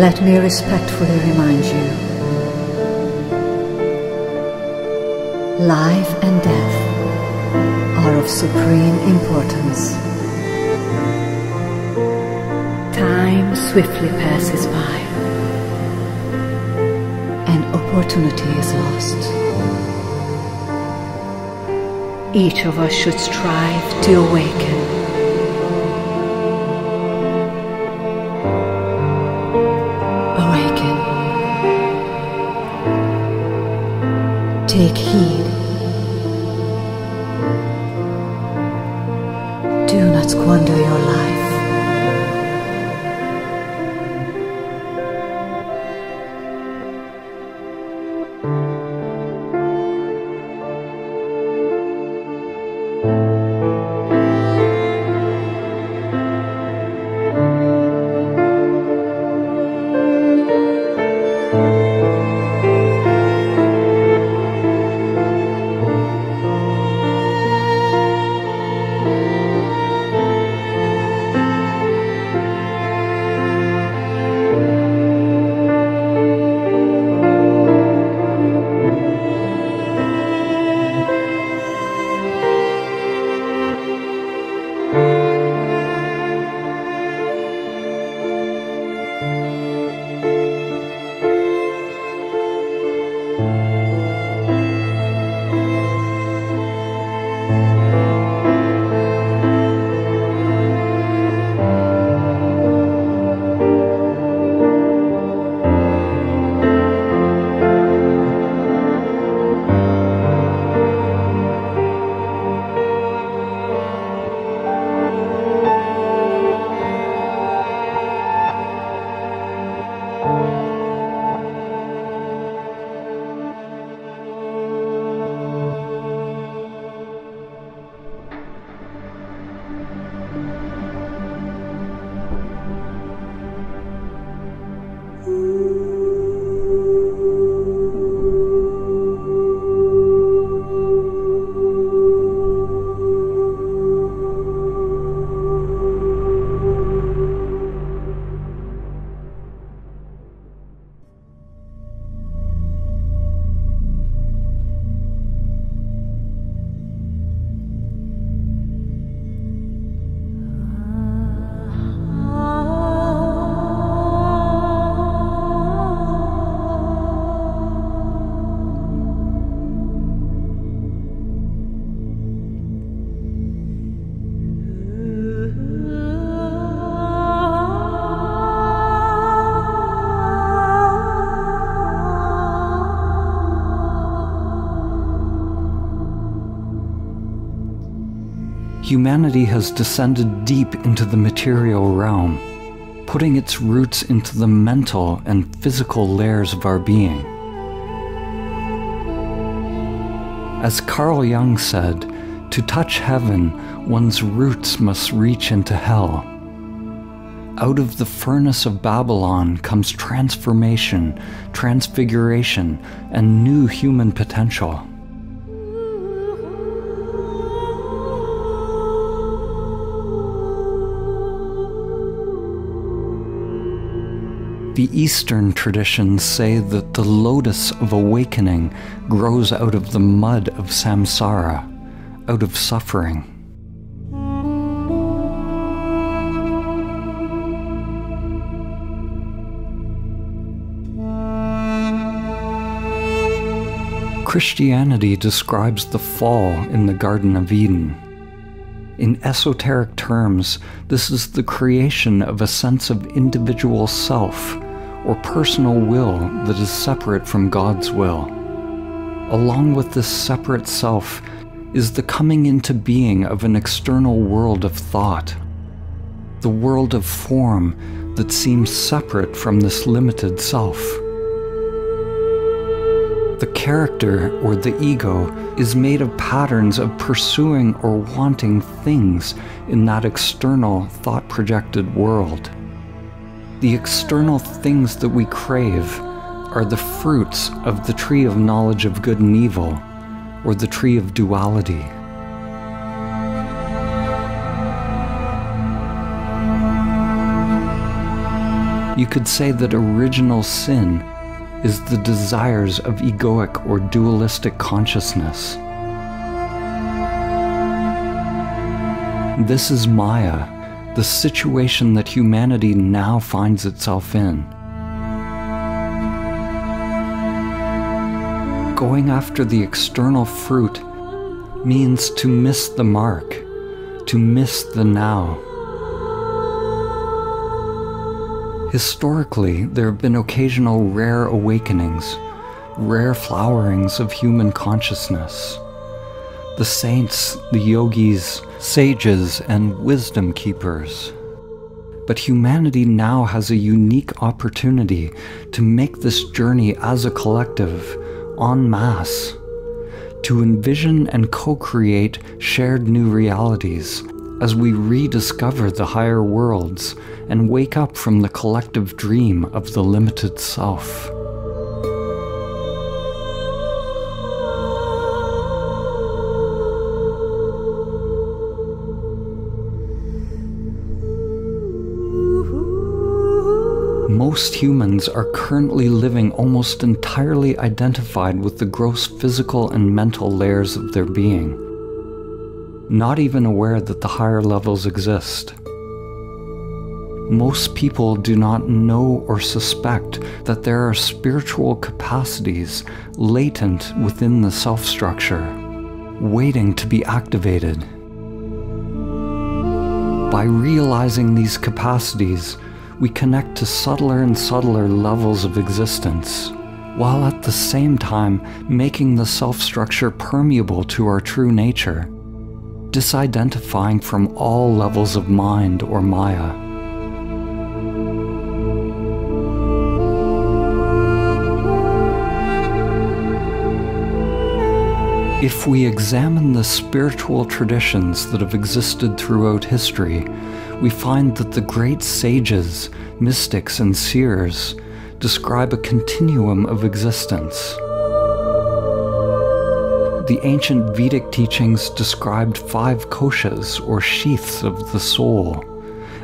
let me respectfully remind you life and death are of supreme importance. Time swiftly passes by, and opportunity is lost. Each of us should strive to awaken. Take heed. Humanity has descended deep into the material realm, putting its roots into the mental and physical layers of our being. As Carl Jung said, to touch heaven, one's roots must reach into hell. Out of the furnace of Babylon comes transformation, transfiguration, and new human potential. The Eastern traditions say that the lotus of awakening grows out of the mud of samsara, out of suffering. Christianity describes the fall in the Garden of Eden. In esoteric terms, this is the creation of a sense of individual self or personal will that is separate from God's will. Along with this separate self is the coming into being of an external world of thought, the world of form that seems separate from this limited self. The character or the ego is made of patterns of pursuing or wanting things in that external thought projected world. The external things that we crave are the fruits of the tree of knowledge of good and evil, or the tree of duality. You could say that original sin is the desires of egoic or dualistic consciousness. This is Maya, the situation that humanity now finds itself in. Going after the external fruit means to miss the mark, to miss the now. Historically, there have been occasional rare awakenings, rare flowerings of human consciousness. The saints, the yogis, sages, and wisdom keepers. But humanity now has a unique opportunity to make this journey as a collective, en masse, to envision and co create shared new realities as we rediscover the higher worlds and wake up from the collective dream of the limited self. Most humans are currently living almost entirely identified with the gross physical and mental layers of their being not even aware that the higher levels exist. Most people do not know or suspect that there are spiritual capacities latent within the self structure, waiting to be activated. By realizing these capacities, we connect to subtler and subtler levels of existence, while at the same time making the self structure permeable to our true nature disidentifying from all levels of mind or Maya. If we examine the spiritual traditions that have existed throughout history, we find that the great sages, mystics, and seers describe a continuum of existence. The ancient Vedic teachings described five koshas, or sheaths of the soul,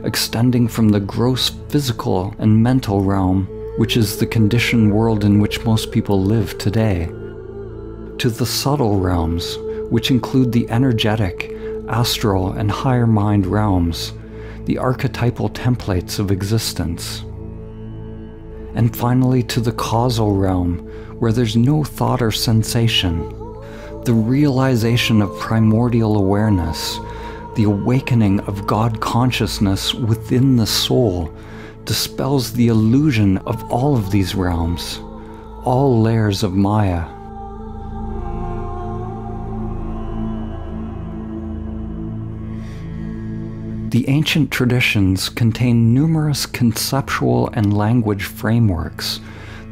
extending from the gross physical and mental realm, which is the conditioned world in which most people live today, to the subtle realms, which include the energetic, astral, and higher mind realms, the archetypal templates of existence. And finally to the causal realm, where there's no thought or sensation, the realization of primordial awareness, the awakening of God consciousness within the soul, dispels the illusion of all of these realms, all layers of Maya. The ancient traditions contain numerous conceptual and language frameworks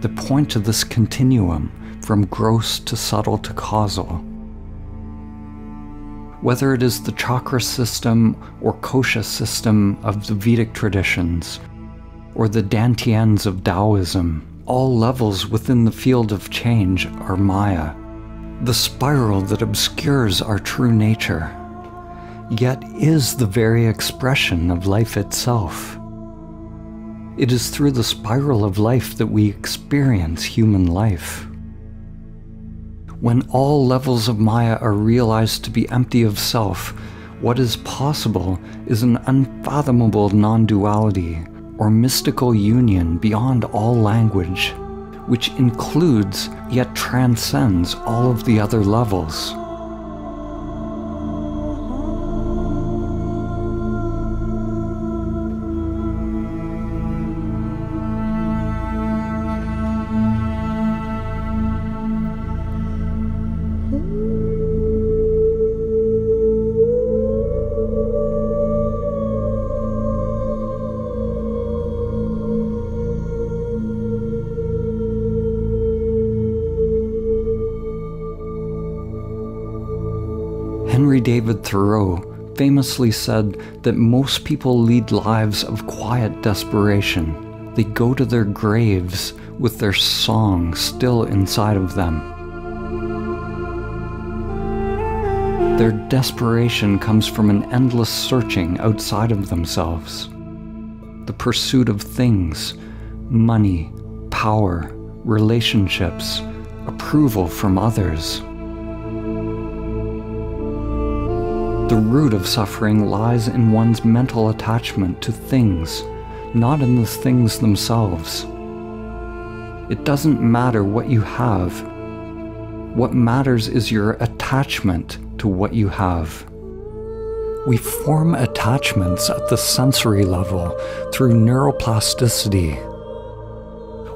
that point to this continuum from gross to subtle to causal. Whether it is the chakra system or kosha system of the Vedic traditions, or the dantians of Taoism, all levels within the field of change are Maya, the spiral that obscures our true nature, yet is the very expression of life itself. It is through the spiral of life that we experience human life. When all levels of Maya are realized to be empty of self, what is possible is an unfathomable non duality or mystical union beyond all language, which includes yet transcends all of the other levels. David Thoreau famously said that most people lead lives of quiet desperation. They go to their graves with their song still inside of them. Their desperation comes from an endless searching outside of themselves. The pursuit of things, money, power, relationships, approval from others. The root of suffering lies in one's mental attachment to things, not in the things themselves. It doesn't matter what you have. What matters is your attachment to what you have. We form attachments at the sensory level through neuroplasticity.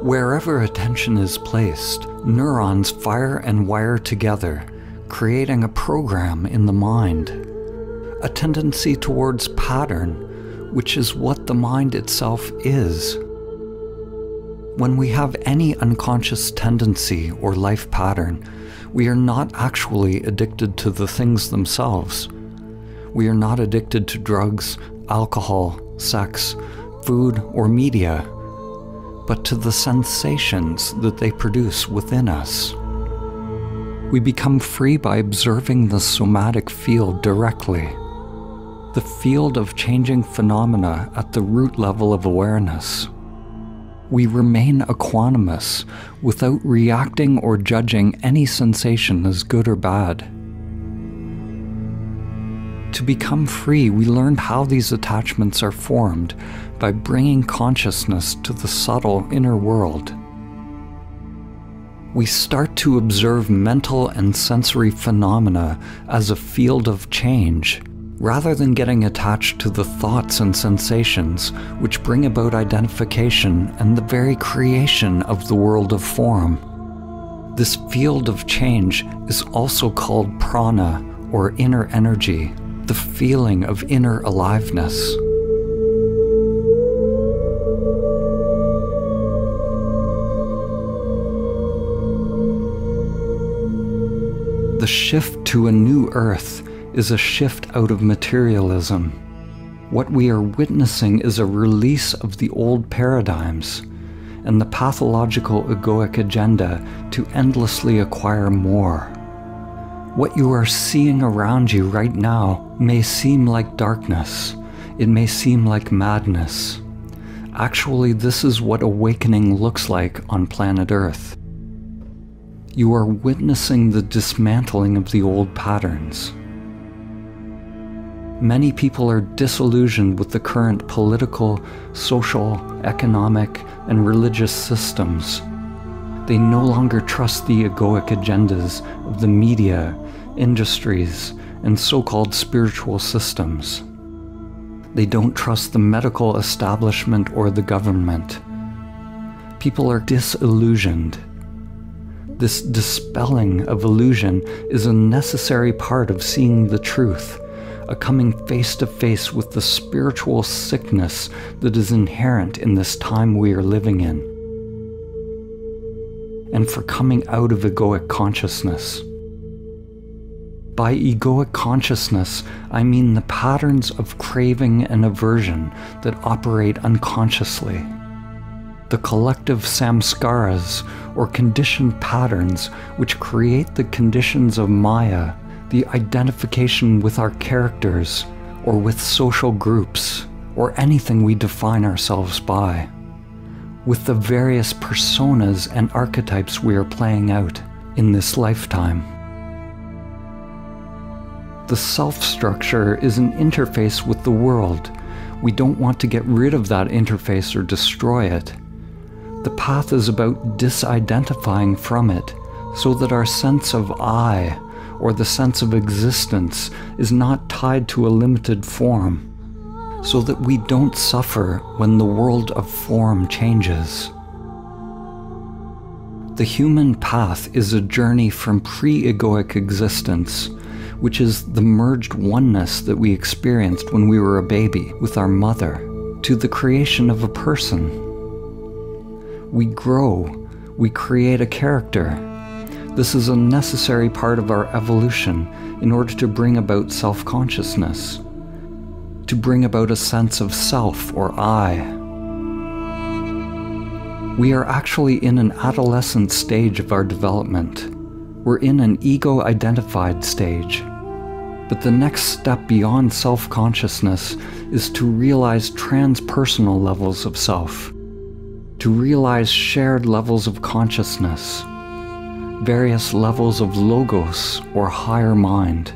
Wherever attention is placed, neurons fire and wire together, creating a program in the mind a tendency towards pattern, which is what the mind itself is. When we have any unconscious tendency or life pattern, we are not actually addicted to the things themselves. We are not addicted to drugs, alcohol, sex, food, or media, but to the sensations that they produce within us. We become free by observing the somatic field directly the field of changing phenomena at the root level of awareness. We remain equanimous without reacting or judging any sensation as good or bad. To become free, we learn how these attachments are formed by bringing consciousness to the subtle inner world. We start to observe mental and sensory phenomena as a field of change rather than getting attached to the thoughts and sensations which bring about identification and the very creation of the world of form. This field of change is also called prana, or inner energy, the feeling of inner aliveness. The shift to a new earth is a shift out of materialism. What we are witnessing is a release of the old paradigms and the pathological egoic agenda to endlessly acquire more. What you are seeing around you right now may seem like darkness, it may seem like madness. Actually, this is what awakening looks like on planet Earth. You are witnessing the dismantling of the old patterns. Many people are disillusioned with the current political, social, economic, and religious systems. They no longer trust the egoic agendas of the media, industries, and so called spiritual systems. They don't trust the medical establishment or the government. People are disillusioned. This dispelling of illusion is a necessary part of seeing the truth a coming face to face with the spiritual sickness that is inherent in this time we are living in, and for coming out of egoic consciousness. By egoic consciousness, I mean the patterns of craving and aversion that operate unconsciously. The collective samskaras, or conditioned patterns, which create the conditions of Maya the identification with our characters, or with social groups, or anything we define ourselves by, with the various personas and archetypes we are playing out in this lifetime. The self structure is an interface with the world. We don't want to get rid of that interface or destroy it. The path is about disidentifying from it so that our sense of I or the sense of existence is not tied to a limited form, so that we don't suffer when the world of form changes. The human path is a journey from pre egoic existence, which is the merged oneness that we experienced when we were a baby with our mother, to the creation of a person. We grow, we create a character, this is a necessary part of our evolution in order to bring about self consciousness, to bring about a sense of self or I. We are actually in an adolescent stage of our development. We're in an ego identified stage. But the next step beyond self consciousness is to realize transpersonal levels of self. to realize shared levels of consciousness, various levels of logos or higher mind.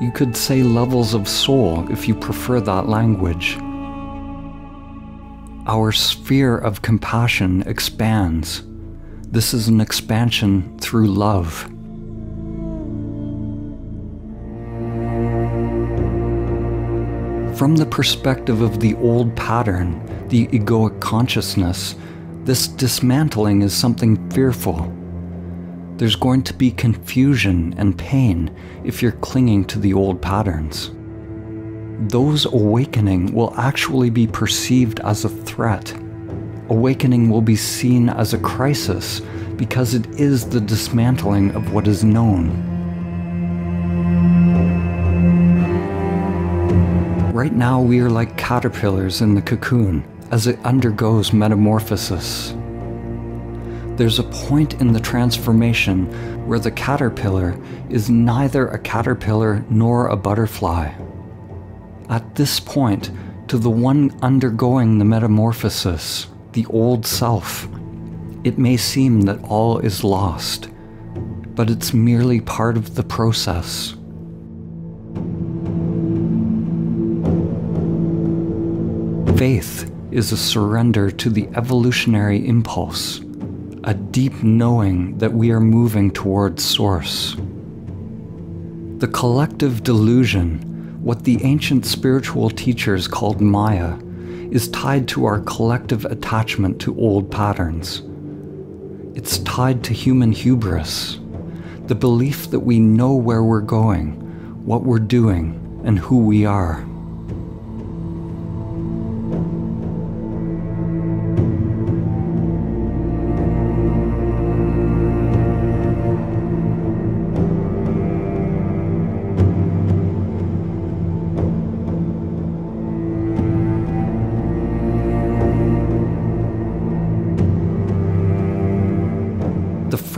You could say levels of soul if you prefer that language. Our sphere of compassion expands. This is an expansion through love. From the perspective of the old pattern, the egoic consciousness, this dismantling is something fearful. There's going to be confusion and pain if you're clinging to the old patterns. Those awakening will actually be perceived as a threat. Awakening will be seen as a crisis because it is the dismantling of what is known. Right now, we are like caterpillars in the cocoon as it undergoes metamorphosis. There's a point in the transformation where the caterpillar is neither a caterpillar nor a butterfly. At this point, to the one undergoing the metamorphosis, the old self, it may seem that all is lost, but it's merely part of the process. Faith is a surrender to the evolutionary impulse, a deep knowing that we are moving towards Source. The collective delusion, what the ancient spiritual teachers called Maya, is tied to our collective attachment to old patterns. It's tied to human hubris, the belief that we know where we're going, what we're doing, and who we are.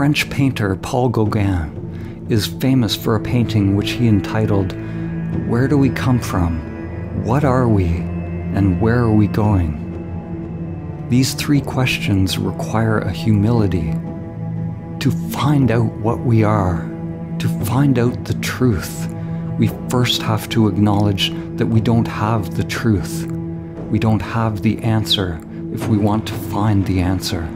French painter Paul Gauguin is famous for a painting which he entitled, Where Do We Come From? What Are We? And Where Are We Going? These three questions require a humility to find out what we are, to find out the truth. We first have to acknowledge that we don't have the truth. We don't have the answer if we want to find the answer.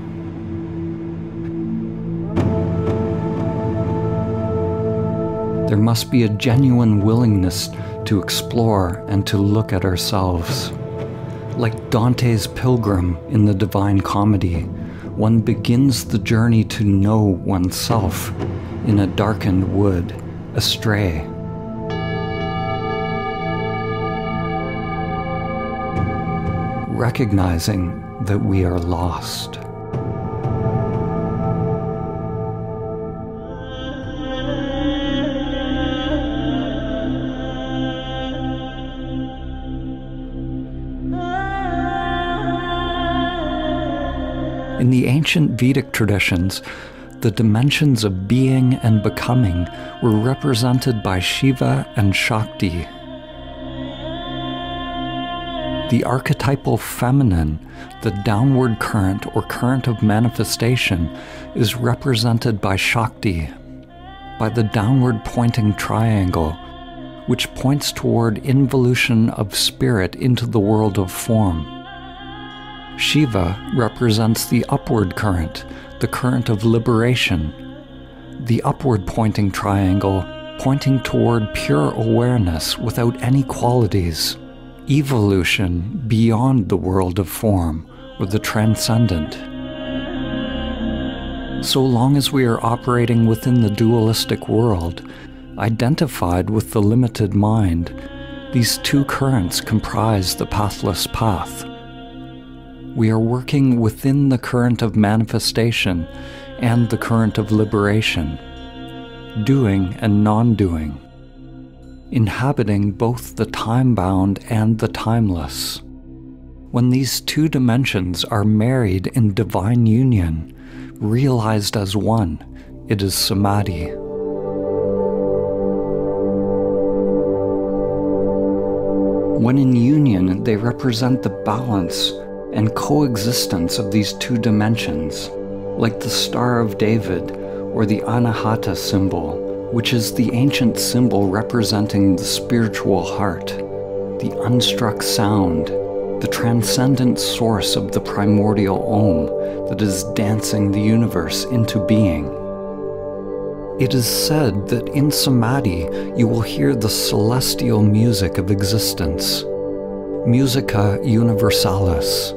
There must be a genuine willingness to explore and to look at ourselves. Like Dante's pilgrim in the Divine Comedy, one begins the journey to know oneself in a darkened wood, astray. Recognizing that we are lost. In the ancient Vedic traditions, the dimensions of being and becoming were represented by Shiva and Shakti. The archetypal feminine, the downward current or current of manifestation, is represented by Shakti, by the downward pointing triangle, which points toward involution of spirit into the world of form. Shiva represents the upward current, the current of liberation. The upward pointing triangle pointing toward pure awareness without any qualities, evolution beyond the world of form or the transcendent. So long as we are operating within the dualistic world, identified with the limited mind, these two currents comprise the pathless path we are working within the current of manifestation and the current of liberation, doing and non doing, inhabiting both the time bound and the timeless. When these two dimensions are married in divine union, realized as one, it is samadhi. When in union, they represent the balance and coexistence of these two dimensions, like the Star of David or the Anahata symbol, which is the ancient symbol representing the spiritual heart, the unstruck sound, the transcendent source of the primordial Om that is dancing the universe into being. It is said that in Samadhi you will hear the celestial music of existence, Musica Universalis,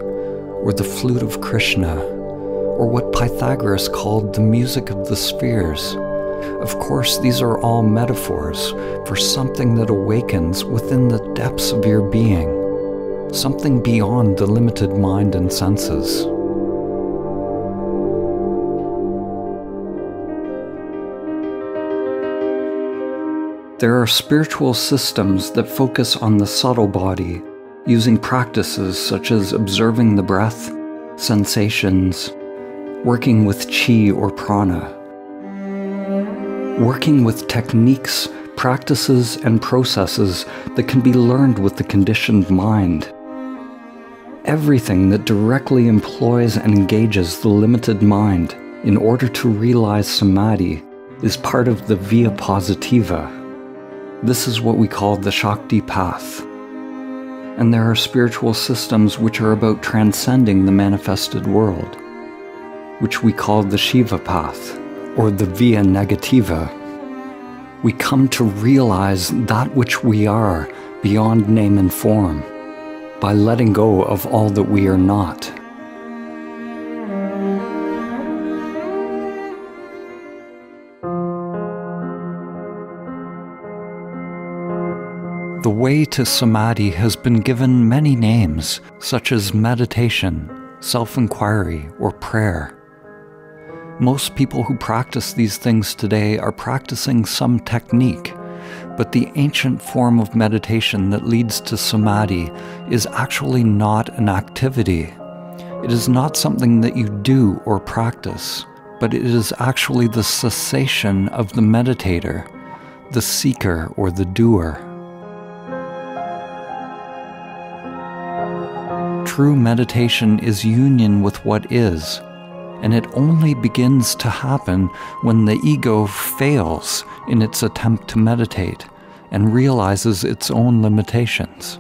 or the flute of Krishna, or what Pythagoras called the music of the spheres. Of course, these are all metaphors for something that awakens within the depths of your being, something beyond the limited mind and senses. There are spiritual systems that focus on the subtle body, using practices such as observing the breath, sensations, working with chi or prana, working with techniques, practices, and processes that can be learned with the conditioned mind. Everything that directly employs and engages the limited mind in order to realize samadhi is part of the via positiva this is what we call the Shakti path. And there are spiritual systems which are about transcending the manifested world, which we call the Shiva path or the Via Negativa. We come to realize that which we are beyond name and form by letting go of all that we are not. Way to samadhi has been given many names, such as meditation, self inquiry, or prayer. Most people who practice these things today are practicing some technique, but the ancient form of meditation that leads to samadhi is actually not an activity. It is not something that you do or practice, but it is actually the cessation of the meditator, the seeker or the doer. True meditation is union with what is, and it only begins to happen when the ego fails in its attempt to meditate and realizes its own limitations.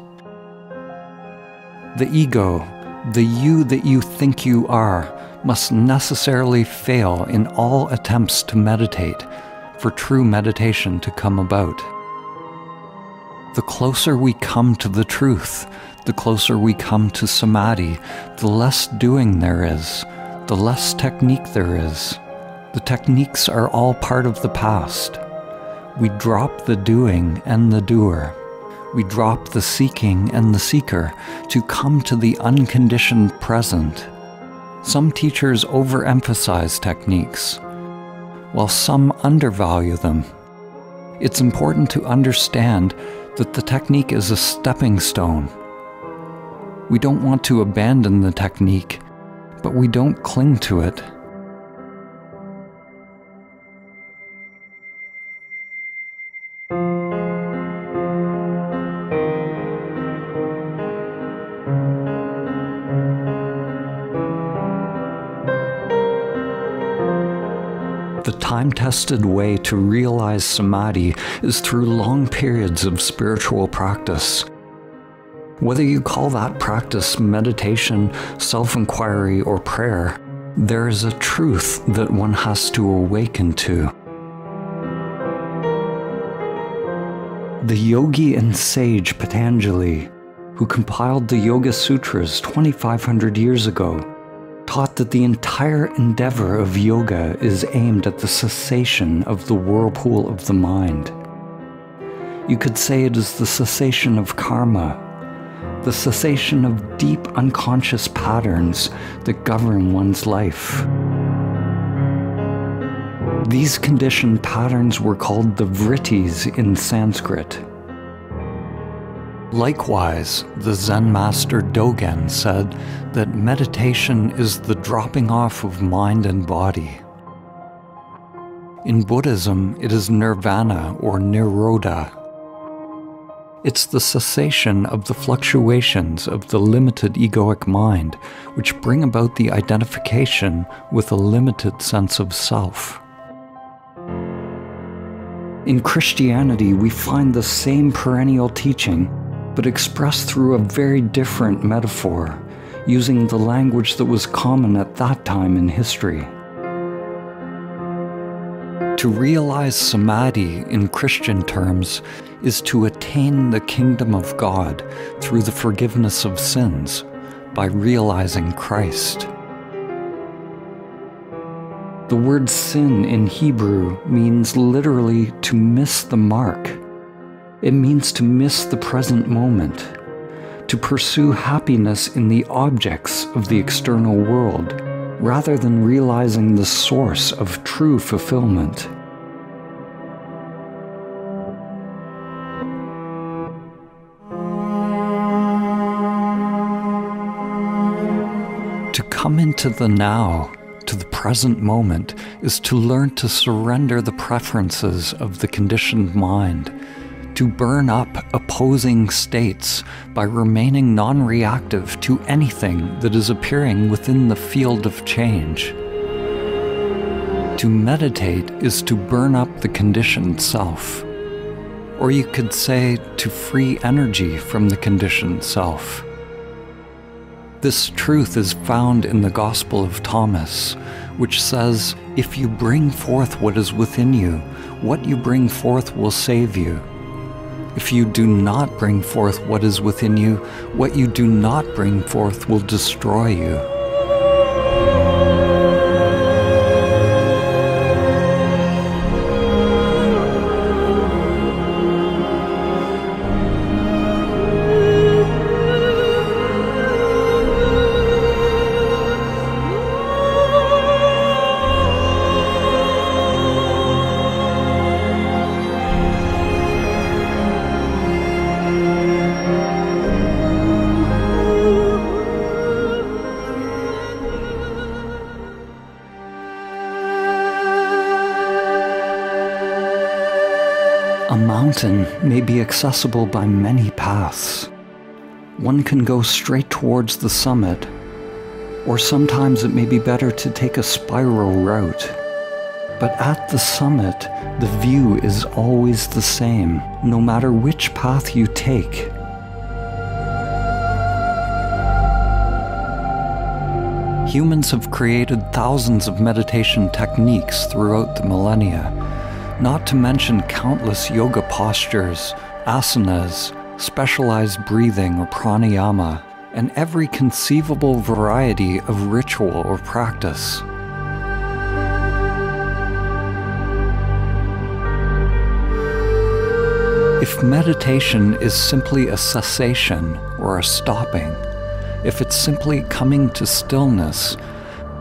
The ego, the you that you think you are, must necessarily fail in all attempts to meditate for true meditation to come about. The closer we come to the truth, the closer we come to samadhi, the less doing there is, the less technique there is. The techniques are all part of the past. We drop the doing and the doer. We drop the seeking and the seeker to come to the unconditioned present. Some teachers overemphasize techniques, while some undervalue them. It's important to understand that the technique is a stepping stone we don't want to abandon the technique, but we don't cling to it. The time tested way to realize samadhi is through long periods of spiritual practice. Whether you call that practice meditation, self inquiry, or prayer, there is a truth that one has to awaken to. The yogi and sage Patanjali, who compiled the Yoga Sutras 2,500 years ago, taught that the entire endeavor of yoga is aimed at the cessation of the whirlpool of the mind. You could say it is the cessation of karma, the cessation of deep unconscious patterns that govern one's life. These conditioned patterns were called the vrittis in Sanskrit. Likewise, the Zen master Dogen said that meditation is the dropping off of mind and body. In Buddhism, it is nirvana or nirodha It's the cessation of the fluctuations of the limited egoic mind which bring about the identification with a limited sense of self. In Christianity, we find the same perennial teaching, but expressed through a very different metaphor, using the language that was common at that time in history. To realize samadhi in Christian terms is to attain the kingdom of God through the forgiveness of sins by realizing Christ. The word sin in Hebrew means literally to miss the mark. It means to miss the present moment, to pursue happiness in the objects of the external world, rather than realizing the source of true fulfillment. To come into the now to the present moment is to learn to surrender the preferences of the conditioned mind, to burn up opposing states by remaining non reactive to anything that is appearing within the field of change. To meditate is to burn up the conditioned self. Or you could say to free energy from the conditioned self. This truth is found in the Gospel of Thomas, which says, If you bring forth what is within you, what you bring forth will save you. If you do not bring forth what is within you, what you do not bring forth will destroy you. Mountain may be accessible by many paths. One can go straight towards the summit, or sometimes it may be better to take a spiral route. But at the summit, the view is always the same, no matter which path you take. Humans have created thousands of meditation techniques throughout the millennia not to mention countless yoga postures, asanas, specialized breathing or pranayama, and every conceivable variety of ritual or practice. If meditation is simply a cessation or a stopping, if it's simply coming to stillness,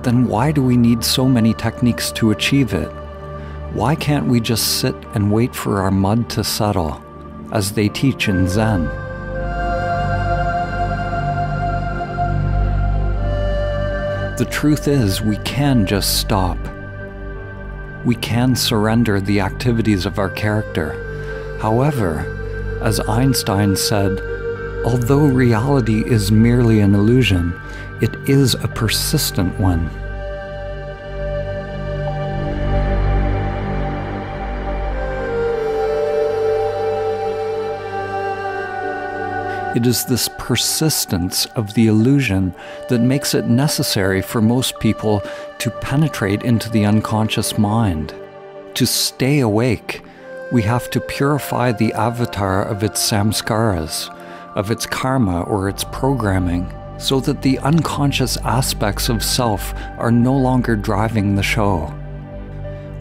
then why do we need so many techniques to achieve it? Why can't we just sit and wait for our mud to settle, as they teach in Zen? The truth is, we can just stop. We can surrender the activities of our character. However, as Einstein said, although reality is merely an illusion, it is a persistent one. It is this persistence of the illusion that makes it necessary for most people to penetrate into the unconscious mind. To stay awake, we have to purify the avatar of its samskaras, of its karma or its programming, so that the unconscious aspects of self are no longer driving the show.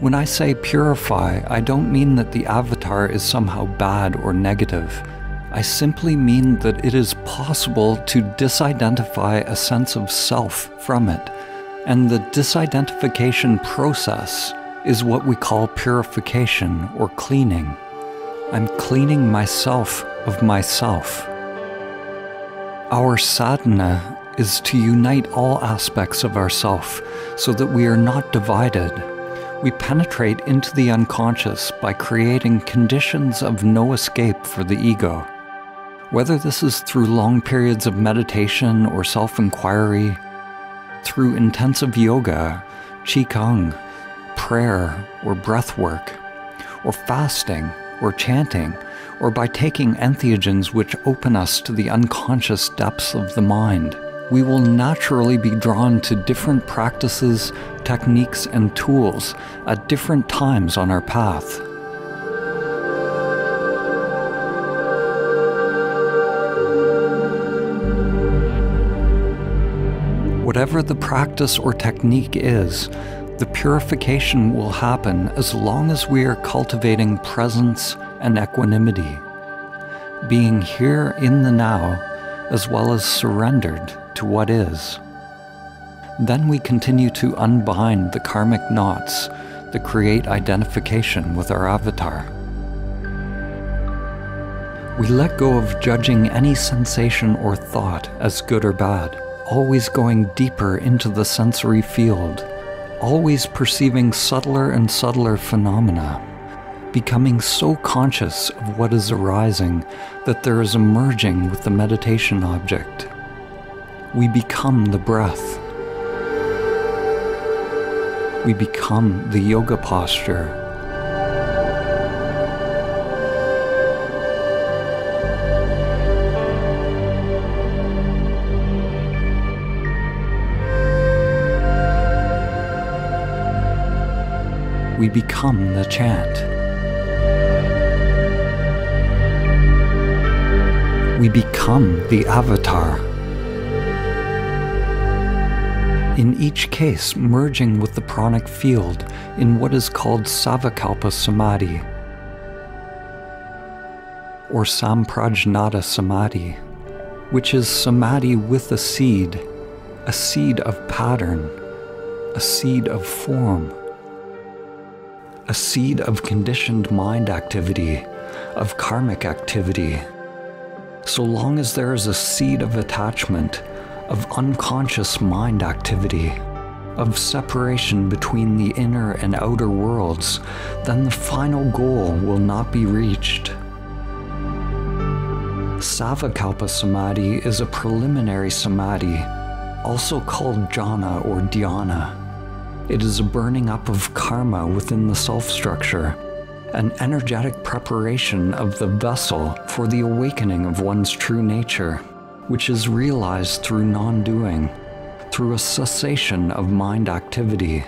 When I say purify, I don't mean that the avatar is somehow bad or negative. I simply mean that it is possible to disidentify a sense of self from it, and the disidentification process is what we call purification or cleaning. I'm cleaning myself of myself. Our sadhana is to unite all aspects of ourself so that we are not divided. We penetrate into the unconscious by creating conditions of no escape for the ego. Whether this is through long periods of meditation or self inquiry, through intensive yoga, qigong, prayer, or breath work, or fasting, or chanting, or by taking entheogens which open us to the unconscious depths of the mind, we will naturally be drawn to different practices, techniques, and tools at different times on our path. Whatever the practice or technique is, the purification will happen as long as we are cultivating presence and equanimity, being here in the now as well as surrendered to what is. Then we continue to unbind the karmic knots that create identification with our avatar. We let go of judging any sensation or thought as good or bad always going deeper into the sensory field, always perceiving subtler and subtler phenomena, becoming so conscious of what is arising that there is a merging with the meditation object. We become the breath. We become the yoga posture we become the chant. We become the avatar. In each case, merging with the pranic field in what is called Savikalpa Samadhi or Samprajnata Samadhi, which is samadhi with a seed, a seed of pattern, a seed of form a seed of conditioned mind activity, of karmic activity. So long as there is a seed of attachment, of unconscious mind activity, of separation between the inner and outer worlds, then the final goal will not be reached. Savikalpa Samadhi is a preliminary samadhi, also called jhana or dhyana. It is a burning up of karma within the self structure, an energetic preparation of the vessel for the awakening of one's true nature, which is realized through non doing, through a cessation of mind activity.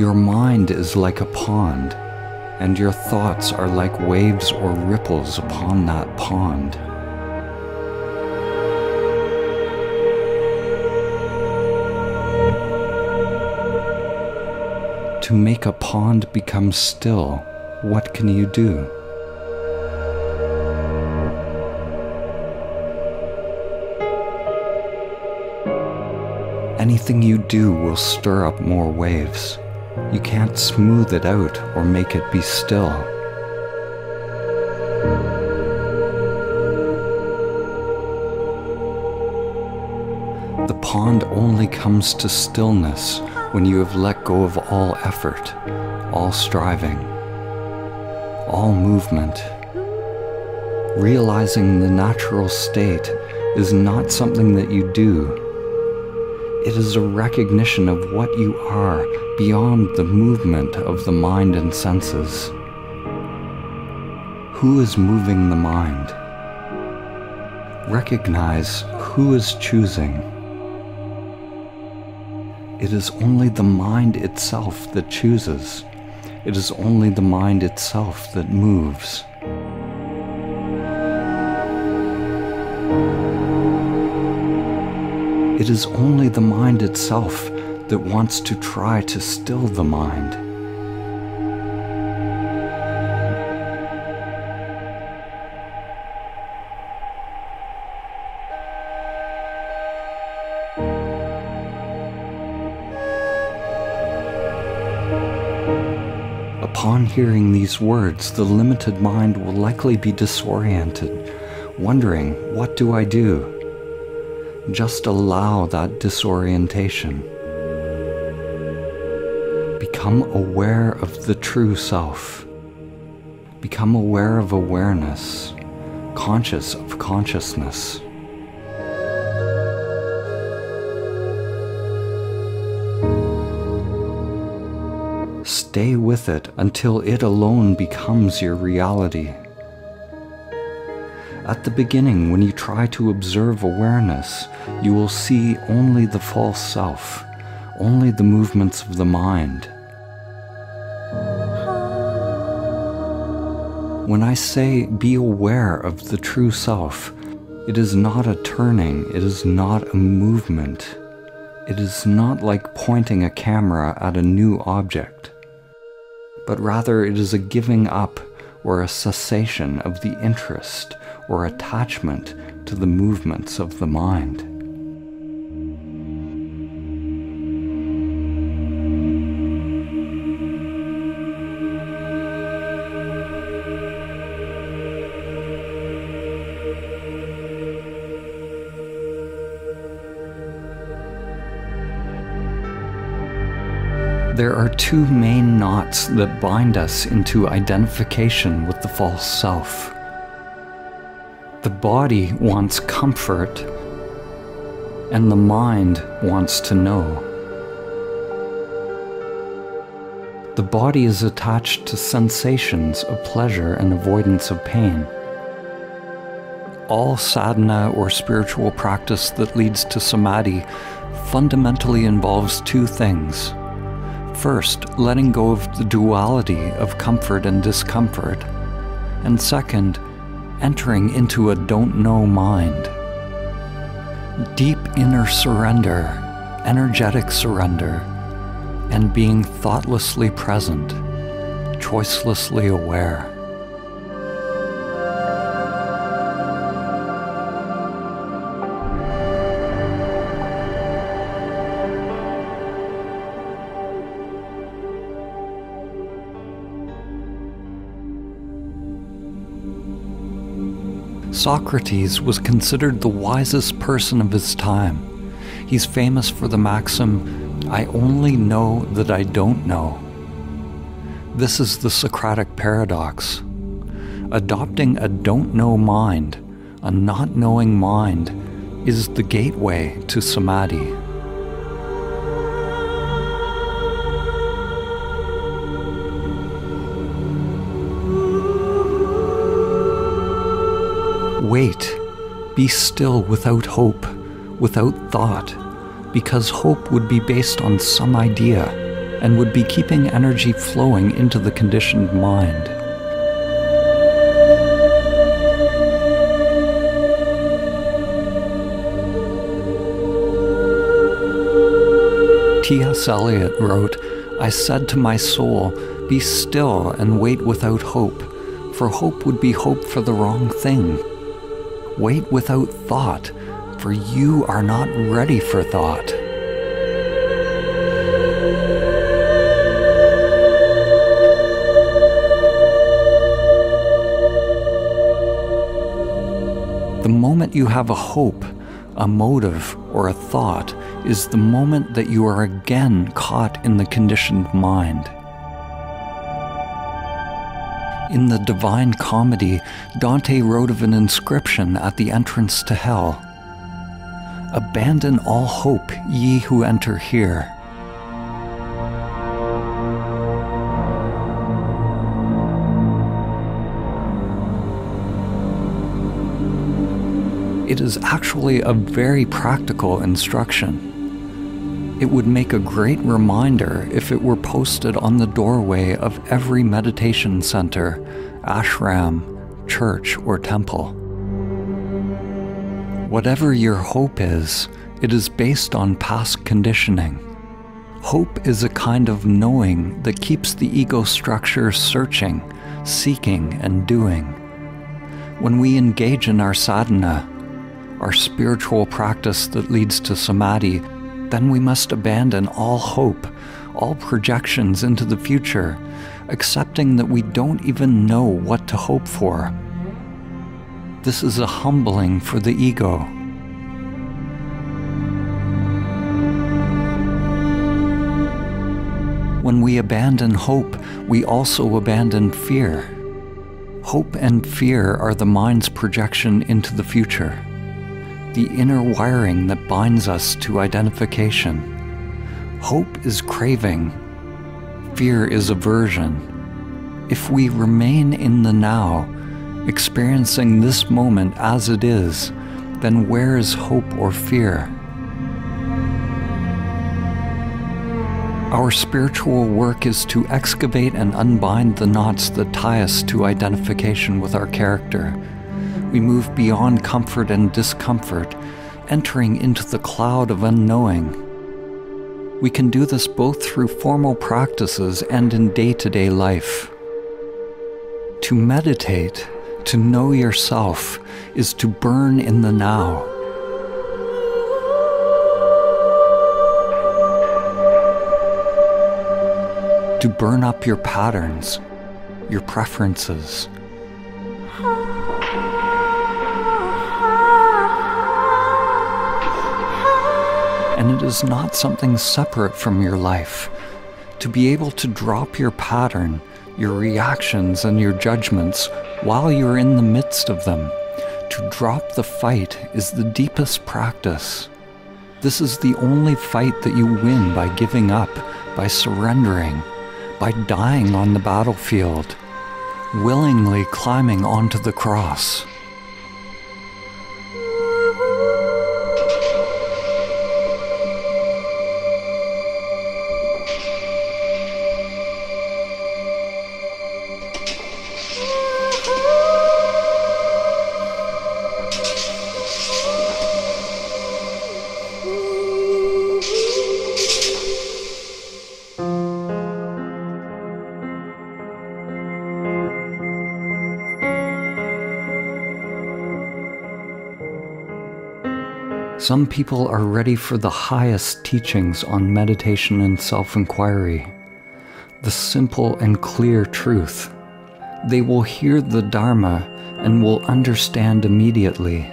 Your mind is like a pond and your thoughts are like waves or ripples upon that pond. To make a pond become still, what can you do? Anything you do will stir up more waves. You can't smooth it out or make it be still. The pond only comes to stillness when you have let go of all effort, all striving, all movement. Realizing the natural state is not something that you do it is a recognition of what you are beyond the movement of the mind and senses. Who is moving the mind? Recognize who is choosing. It is only the mind itself that chooses. It is only the mind itself that moves. It is only the mind itself that wants to try to still the mind. Upon hearing these words, the limited mind will likely be disoriented, wondering, What do I do? Just allow that disorientation. Become aware of the true self. Become aware of awareness, conscious of consciousness. Stay with it until it alone becomes your reality. At the beginning, when you try to observe awareness, you will see only the false self, only the movements of the mind. When I say be aware of the true self, it is not a turning, it is not a movement. It is not like pointing a camera at a new object, but rather it is a giving up or a cessation of the interest or attachment to the movements of the mind. Two main knots that bind us into identification with the false self. The body wants comfort, and the mind wants to know. The body is attached to sensations of pleasure and avoidance of pain. All sadhana or spiritual practice that leads to samadhi fundamentally involves two things. First, letting go of the duality of comfort and discomfort. And second, entering into a don't know mind. Deep inner surrender, energetic surrender, and being thoughtlessly present, choicelessly aware. Socrates was considered the wisest person of his time. He's famous for the maxim, I only know that I don't know. This is the Socratic paradox. Adopting a don't know mind, a not knowing mind, is the gateway to samadhi. Wait, be still without hope, without thought, because hope would be based on some idea and would be keeping energy flowing into the conditioned mind. T.S. Eliot wrote, I said to my soul, Be still and wait without hope, for hope would be hope for the wrong thing. Wait without thought, for you are not ready for thought. The moment you have a hope, a motive, or a thought is the moment that you are again caught in the conditioned mind. In the Divine Comedy, Dante wrote of an inscription at the entrance to hell Abandon all hope, ye who enter here. It is actually a very practical instruction. It would make a great reminder if it were posted on the doorway of every meditation center, ashram, church, or temple. Whatever your hope is, it is based on past conditioning. Hope is a kind of knowing that keeps the ego structure searching, seeking, and doing. When we engage in our sadhana, our spiritual practice that leads to samadhi, then we must abandon all hope, all projections into the future, accepting that we don't even know what to hope for. This is a humbling for the ego. When we abandon hope, we also abandon fear. Hope and fear are the mind's projection into the future, the inner wiring that binds us to identification. Hope is craving, fear is aversion. If we remain in the now, experiencing this moment as it is, then where is hope or fear? Our spiritual work is to excavate and unbind the knots that tie us to identification with our character. We move beyond comfort and discomfort, entering into the cloud of unknowing. We can do this both through formal practices and in day to day life. To meditate, to know yourself, is to burn in the now. to burn up your patterns, your preferences. And it is not something separate from your life. To be able to drop your pattern, your reactions, and your judgments while you're in the midst of them. To drop the fight is the deepest practice. This is the only fight that you win by giving up, by surrendering, by dying on the battlefield, willingly climbing onto the cross. Some people are ready for the highest teachings on meditation and self inquiry, the simple and clear truth. They will hear the Dharma and will understand immediately.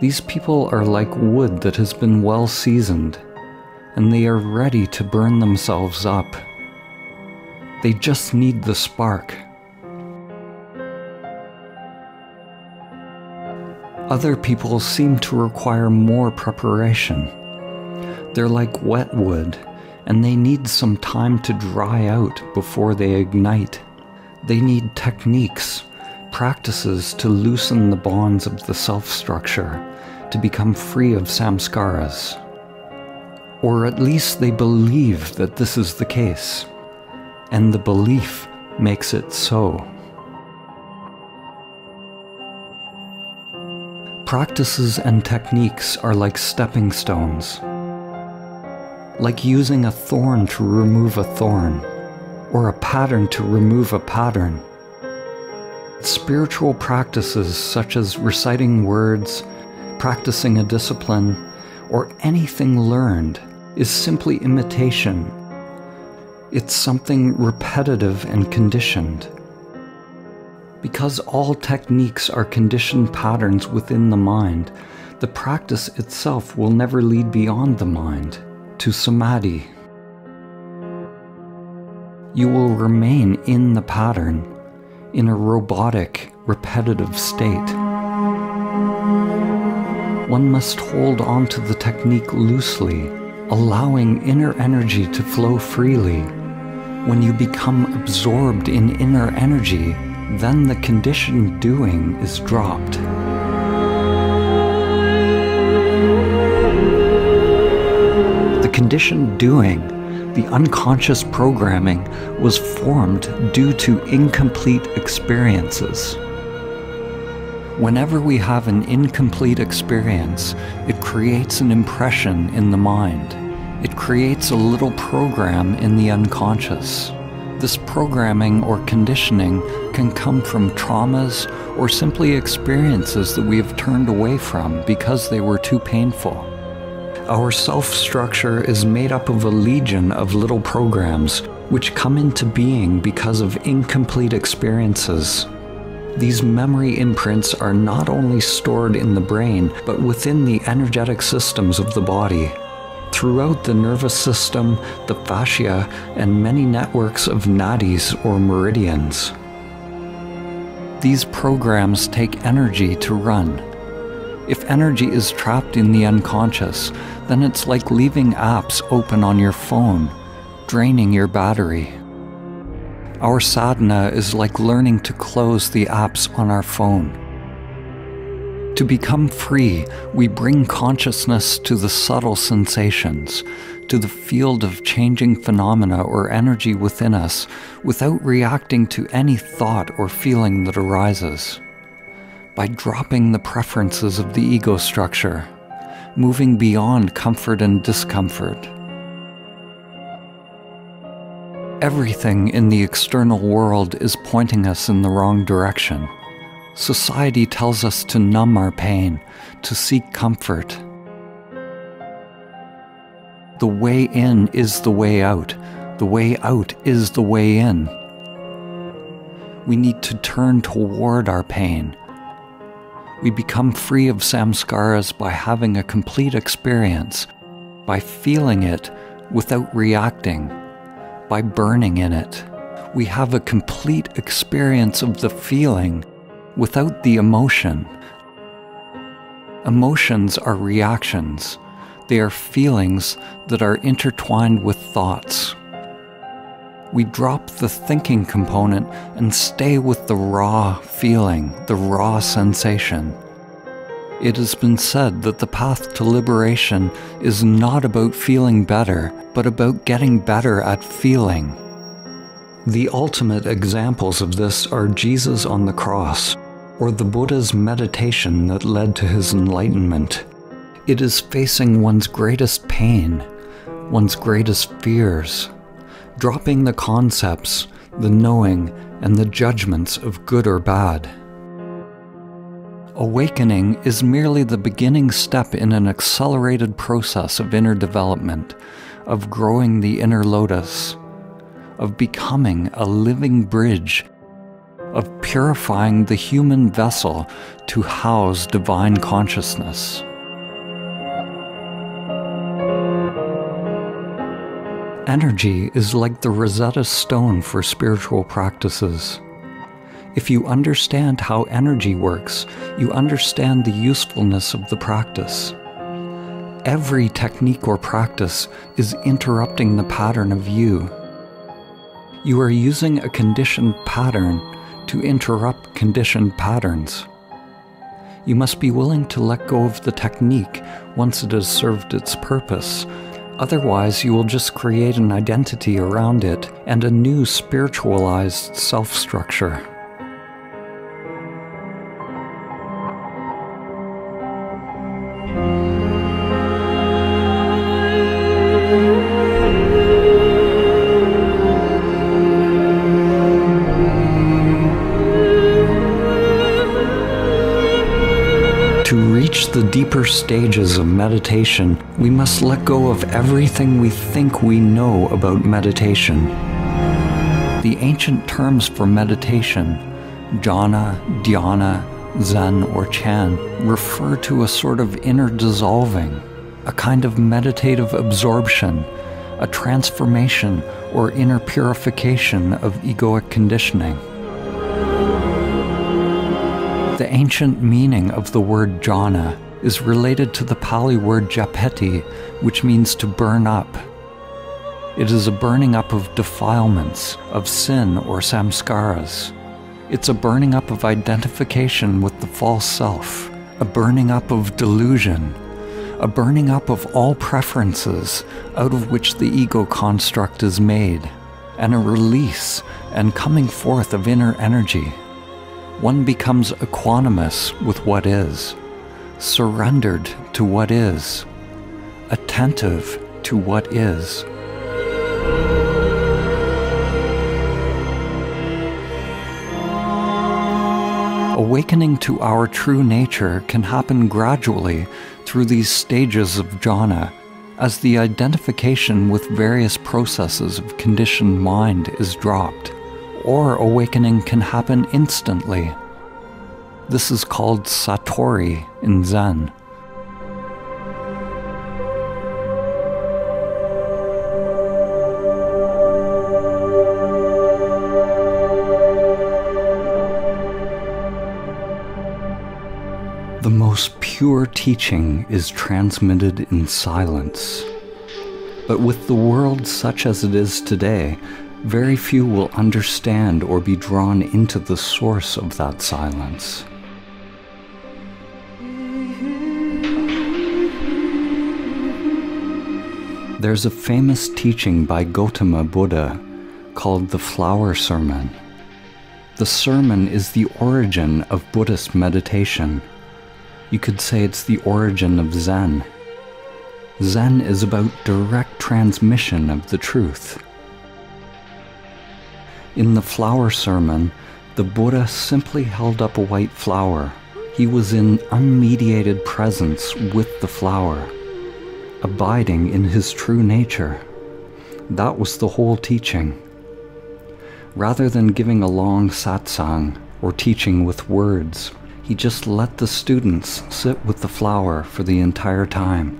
These people are like wood that has been well seasoned, and they are ready to burn themselves up. They just need the spark. Other people seem to require more preparation. They're like wet wood, and they need some time to dry out before they ignite. They need techniques, practices to loosen the bonds of the self structure, to become free of samskaras. Or at least they believe that this is the case, and the belief makes it so. Practices and techniques are like stepping stones, like using a thorn to remove a thorn, or a pattern to remove a pattern. Spiritual practices such as reciting words, practicing a discipline, or anything learned is simply imitation. It's something repetitive and conditioned. Because all techniques are conditioned patterns within the mind, the practice itself will never lead beyond the mind to samadhi. You will remain in the pattern, in a robotic, repetitive state. One must hold on to the technique loosely, allowing inner energy to flow freely. When you become absorbed in inner energy, then the conditioned doing is dropped. The conditioned doing, the unconscious programming, was formed due to incomplete experiences. Whenever we have an incomplete experience, it creates an impression in the mind. It creates a little program in the unconscious. This programming or conditioning can come from traumas or simply experiences that we have turned away from because they were too painful. Our self structure is made up of a legion of little programs which come into being because of incomplete experiences. These memory imprints are not only stored in the brain, but within the energetic systems of the body. Throughout the nervous system, the fascia, and many networks of nadis or meridians. These programs take energy to run. If energy is trapped in the unconscious, then it's like leaving apps open on your phone, draining your battery. Our sadhana is like learning to close the apps on our phone. To become free, we bring consciousness to the subtle sensations, to the field of changing phenomena or energy within us, without reacting to any thought or feeling that arises. By dropping the preferences of the ego structure, moving beyond comfort and discomfort. Everything in the external world is pointing us in the wrong direction. Society tells us to numb our pain, to seek comfort. The way in is the way out. The way out is the way in. We need to turn toward our pain. We become free of samskaras by having a complete experience, by feeling it without reacting, by burning in it. We have a complete experience of the feeling without the emotion. Emotions are reactions. They are feelings that are intertwined with thoughts. We drop the thinking component and stay with the raw feeling, the raw sensation. It has been said that the path to liberation is not about feeling better, but about getting better at feeling. The ultimate examples of this are Jesus on the cross, or the Buddha's meditation that led to his enlightenment. It is facing one's greatest pain, one's greatest fears, dropping the concepts, the knowing, and the judgments of good or bad. Awakening is merely the beginning step in an accelerated process of inner development, of growing the inner lotus, of becoming a living bridge, of purifying the human vessel to house divine consciousness. Energy is like the Rosetta Stone for spiritual practices. If you understand how energy works, you understand the usefulness of the practice. Every technique or practice is interrupting the pattern of you. You are using a conditioned pattern to interrupt conditioned patterns. You must be willing to let go of the technique once it has served its purpose. Otherwise, you will just create an identity around it and a new spiritualized self structure. Deeper stages of meditation, we must let go of everything we think we know about meditation. The ancient terms for meditation, jhana, dhyana, zen, or chan, refer to a sort of inner dissolving, a kind of meditative absorption, a transformation or inner purification of egoic conditioning. The ancient meaning of the word jhana is related to the Pali word japeti, which means to burn up. It is a burning up of defilements, of sin or samskaras. It's a burning up of identification with the false self, a burning up of delusion, a burning up of all preferences out of which the ego construct is made, and a release and coming forth of inner energy one becomes equanimous with what is, surrendered to what is, attentive to what is. Awakening to our true nature can happen gradually through these stages of jhana as the identification with various processes of conditioned mind is dropped or awakening can happen instantly. This is called Satori in Zen. The most pure teaching is transmitted in silence. But with the world such as it is today, very few will understand or be drawn into the source of that silence. There's a famous teaching by Gautama Buddha called the Flower Sermon. The sermon is the origin of Buddhist meditation. You could say it's the origin of Zen. Zen is about direct transmission of the truth. In the flower sermon, the Buddha simply held up a white flower. He was in unmediated presence with the flower abiding in his true nature. That was the whole teaching. Rather than giving a long satsang or teaching with words, he just let the students sit with the flower for the entire time.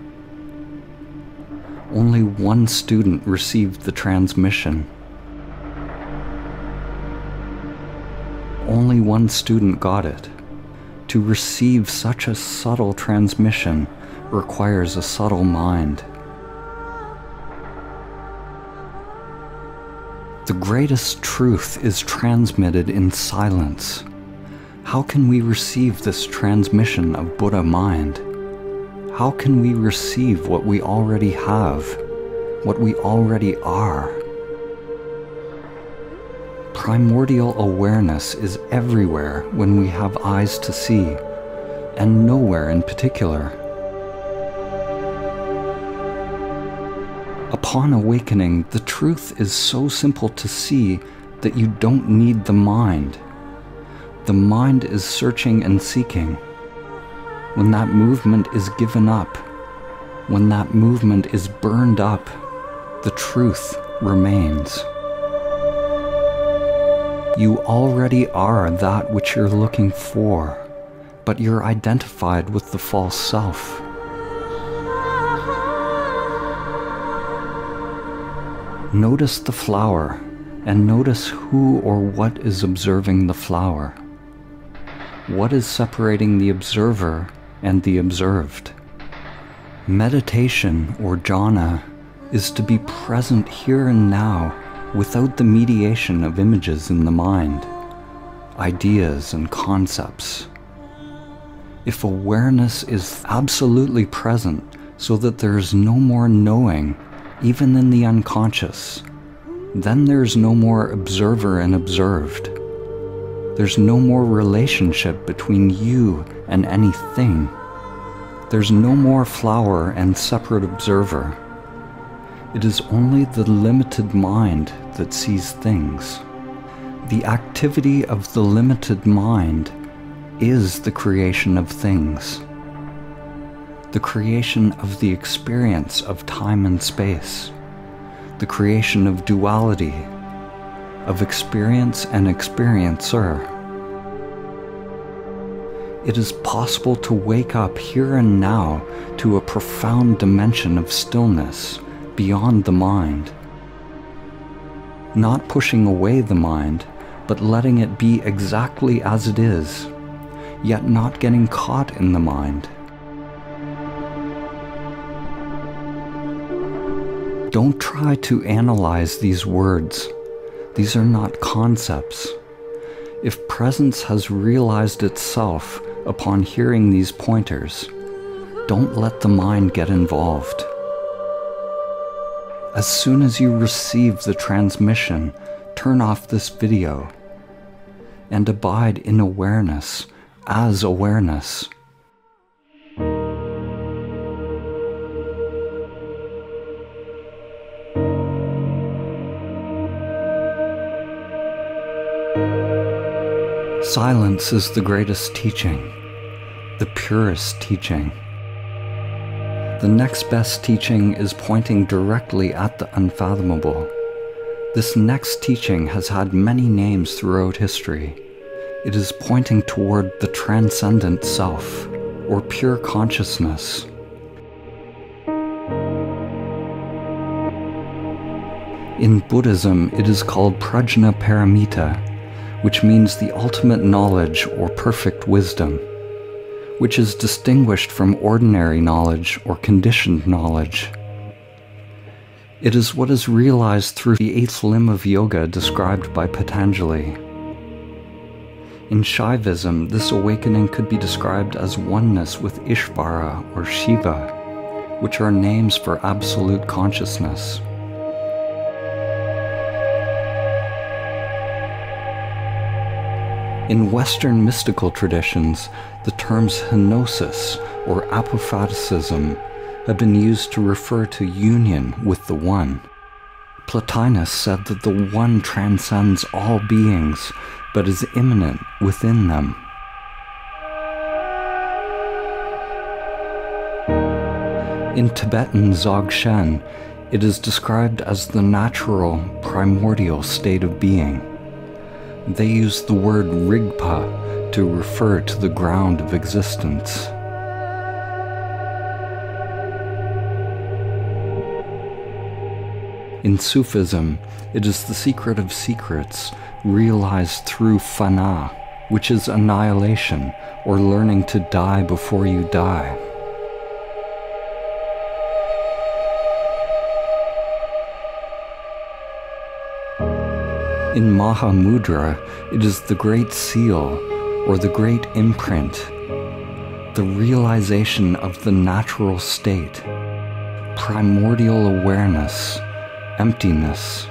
Only one student received the transmission. Only one student got it. To receive such a subtle transmission requires a subtle mind. The greatest truth is transmitted in silence. How can we receive this transmission of Buddha mind? How can we receive what we already have, what we already are? Primordial awareness is everywhere when we have eyes to see, and nowhere in particular. Upon awakening, the truth is so simple to see that you don't need the mind. The mind is searching and seeking. When that movement is given up, when that movement is burned up, the truth remains. You already are that which you're looking for, but you're identified with the false self. Notice the flower and notice who or what is observing the flower. What is separating the observer and the observed? Meditation or jhana is to be present here and now without the mediation of images in the mind, ideas and concepts. If awareness is absolutely present so that there is no more knowing even in the unconscious, then there's no more observer and observed. There's no more relationship between you and anything. There's no more flower and separate observer. It is only the limited mind that sees things. The activity of the limited mind is the creation of things the creation of the experience of time and space, the creation of duality, of experience and experiencer. It is possible to wake up here and now to a profound dimension of stillness beyond the mind. Not pushing away the mind, but letting it be exactly as it is, yet not getting caught in the mind Don't try to analyze these words. These are not concepts. If presence has realized itself upon hearing these pointers, don't let the mind get involved. As soon as you receive the transmission, turn off this video and abide in awareness as awareness. Silence is the greatest teaching, the purest teaching. The next best teaching is pointing directly at the unfathomable. This next teaching has had many names throughout history. It is pointing toward the transcendent self, or pure consciousness. In Buddhism, it is called Prajna Paramita, which means the ultimate knowledge or perfect wisdom. which is distinguished from ordinary knowledge or conditioned knowledge. It is what is realized through the eighth limb of yoga described by Patanjali. In Shaivism, this awakening could be described as oneness with Ishvara or Shiva, which are names for absolute consciousness. In Western mystical traditions, the terms henosis or apophaticism have been used to refer to union with the One. Plotinus said that the One transcends all beings, but is immanent within them. In Tibetan Dzogchen, it is described as the natural, primordial state of being. They use the word Rigpa to refer to the ground of existence. In Sufism, it is the secret of secrets realized through fana, which is annihilation or learning to die before you die. In Mahamudra, it is the great seal or the great imprint, the realization of the natural state, primordial awareness, emptiness,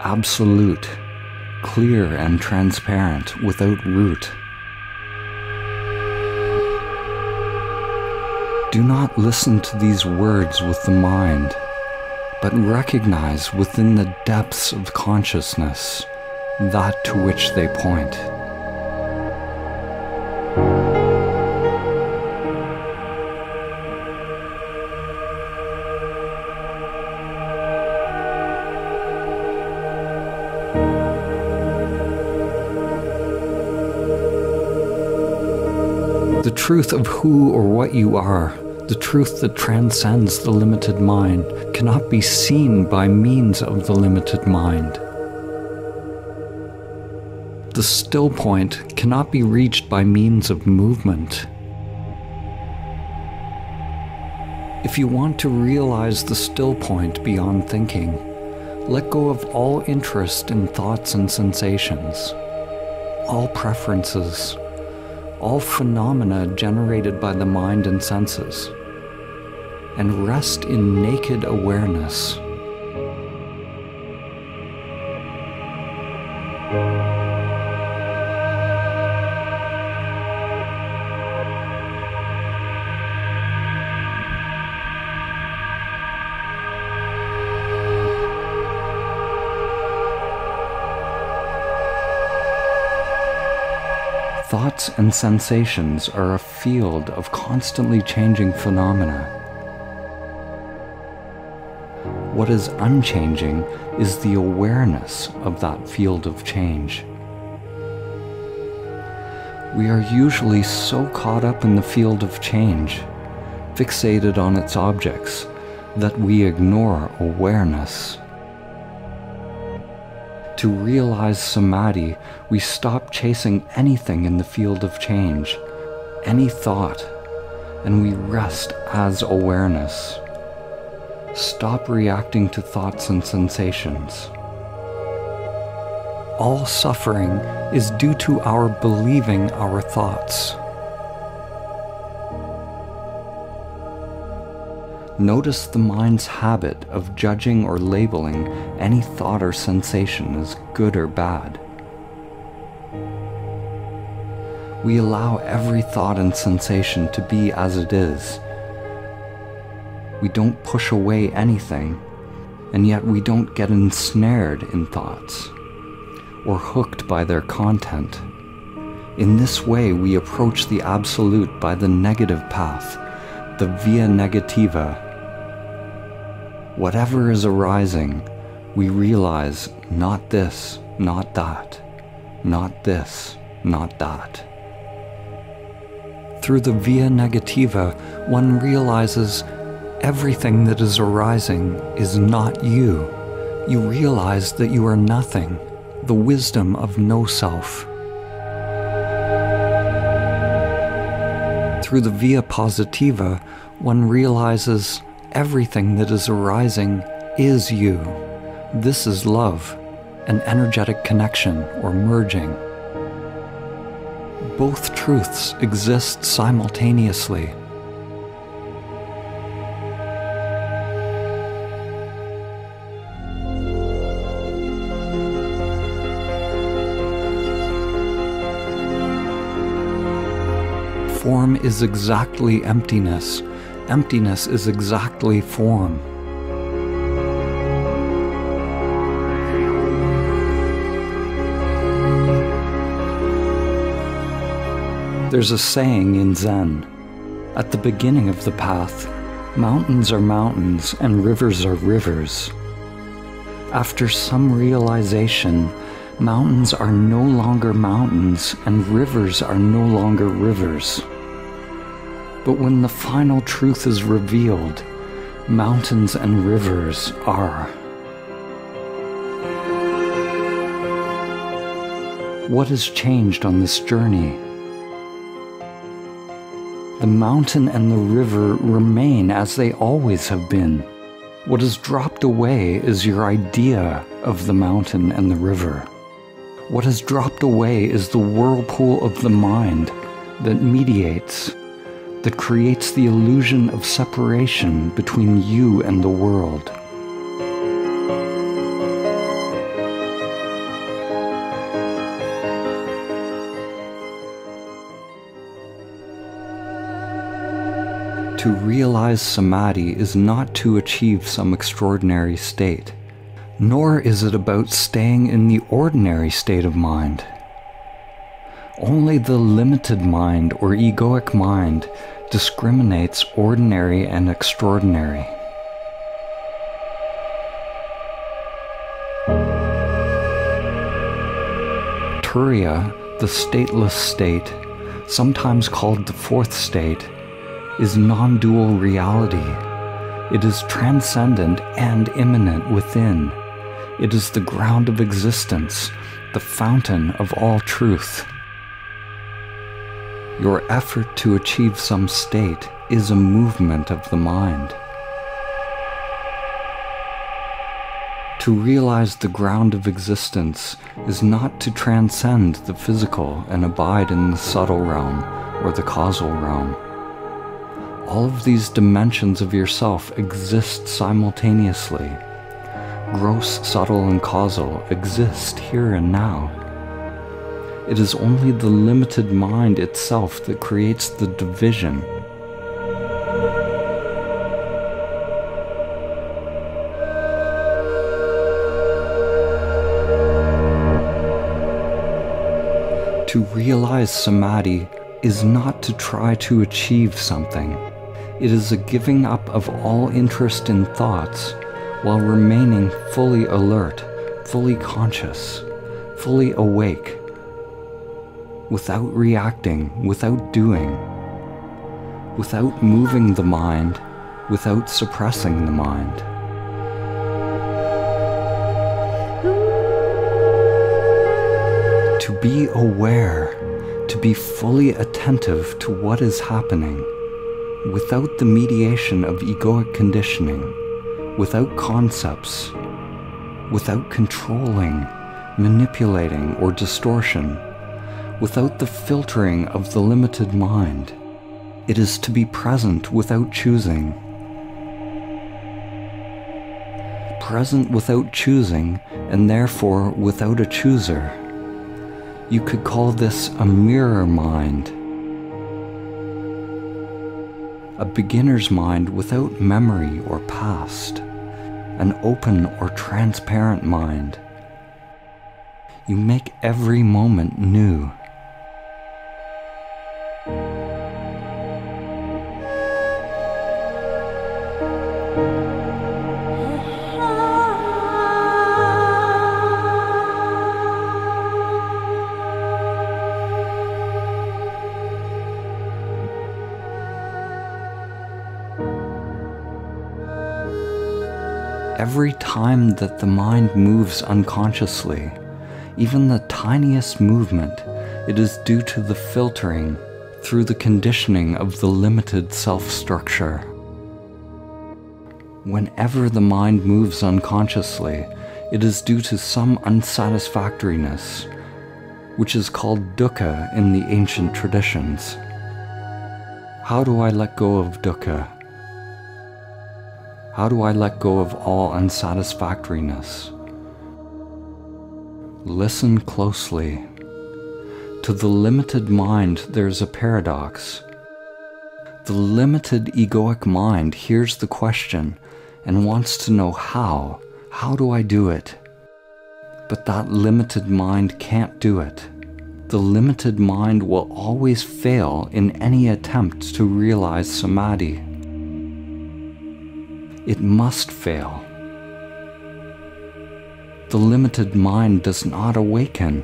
absolute, clear and transparent without root. Do not listen to these words with the mind, but recognize within the depths of consciousness that to which they point. The truth of who or what you are, the truth that transcends the limited mind, cannot be seen by means of the limited mind the still point cannot be reached by means of movement. If you want to realize the still point beyond thinking, let go of all interest in thoughts and sensations, all preferences, all phenomena generated by the mind and senses, and rest in naked awareness. And sensations are a field of constantly changing phenomena. What is unchanging is the awareness of that field of change. We are usually so caught up in the field of change, fixated on its objects, that we ignore awareness. To realize samadhi, we stop chasing anything in the field of change, any thought, and we rest as awareness. Stop reacting to thoughts and sensations. All suffering is due to our believing our thoughts. Notice the mind's habit of judging or labeling any thought or sensation as good or bad. We allow every thought and sensation to be as it is. We don't push away anything, and yet we don't get ensnared in thoughts or hooked by their content. In this way, we approach the Absolute by the negative path, the via negativa whatever is arising, we realize not this, not that, not this, not that. Through the via negativa, one realizes everything that is arising is not you. You realize that you are nothing, the wisdom of no self. Through the via positiva, one realizes everything that is arising is you. This is love, an energetic connection or merging. Both truths exist simultaneously. Form is exactly emptiness. Emptiness is exactly form. There's a saying in Zen At the beginning of the path, mountains are mountains and rivers are rivers. After some realization, mountains are no longer mountains and rivers are no longer rivers. But when the final truth is revealed, mountains and rivers are. What has changed on this journey? The mountain and the river remain as they always have been. What has dropped away is your idea of the mountain and the river. What has dropped away is the whirlpool of the mind that mediates, that creates the illusion of separation between you and the world. To realize samadhi is not to achieve some extraordinary state, nor is it about staying in the ordinary state of mind. Only the limited mind or egoic mind discriminates ordinary and extraordinary. Turiya, the stateless state, sometimes called the fourth state, is non dual reality. It is transcendent and immanent within. It is the ground of existence, the fountain of all truth. Your effort to achieve some state is a movement of the mind. To realize the ground of existence is not to transcend the physical and abide in the subtle realm or the causal realm all of these dimensions of yourself exist simultaneously. Gross, subtle, and causal exist here and now. It is only the limited mind itself that creates the division. To realize samadhi is not to try to achieve something. It is a giving up of all interest in thoughts while remaining fully alert, fully conscious, fully awake, without reacting, without doing, without moving the mind, without suppressing the mind. To be aware, to be fully attentive to what is happening without the mediation of egoic conditioning, without concepts, without controlling, manipulating, or distortion, without the filtering of the limited mind. It is to be present without choosing. Present without choosing, and therefore without a chooser. You could call this a mirror mind a beginner's mind without memory or past, an open or transparent mind. You make every moment new. Time that the mind moves unconsciously, even the tiniest movement, it is due to the filtering, through the conditioning of the limited self structure. Whenever the mind moves unconsciously, it is due to some unsatisfactoriness, which is called dukkha in the ancient traditions. How do I let go of dukkha? How do I let go of all unsatisfactoriness? Listen closely. To the limited mind, there's a paradox. The limited egoic mind hears the question and wants to know how. How do I do it? But that limited mind can't do it. The limited mind will always fail in any attempt to realize samadhi. It must fail. The limited mind does not awaken.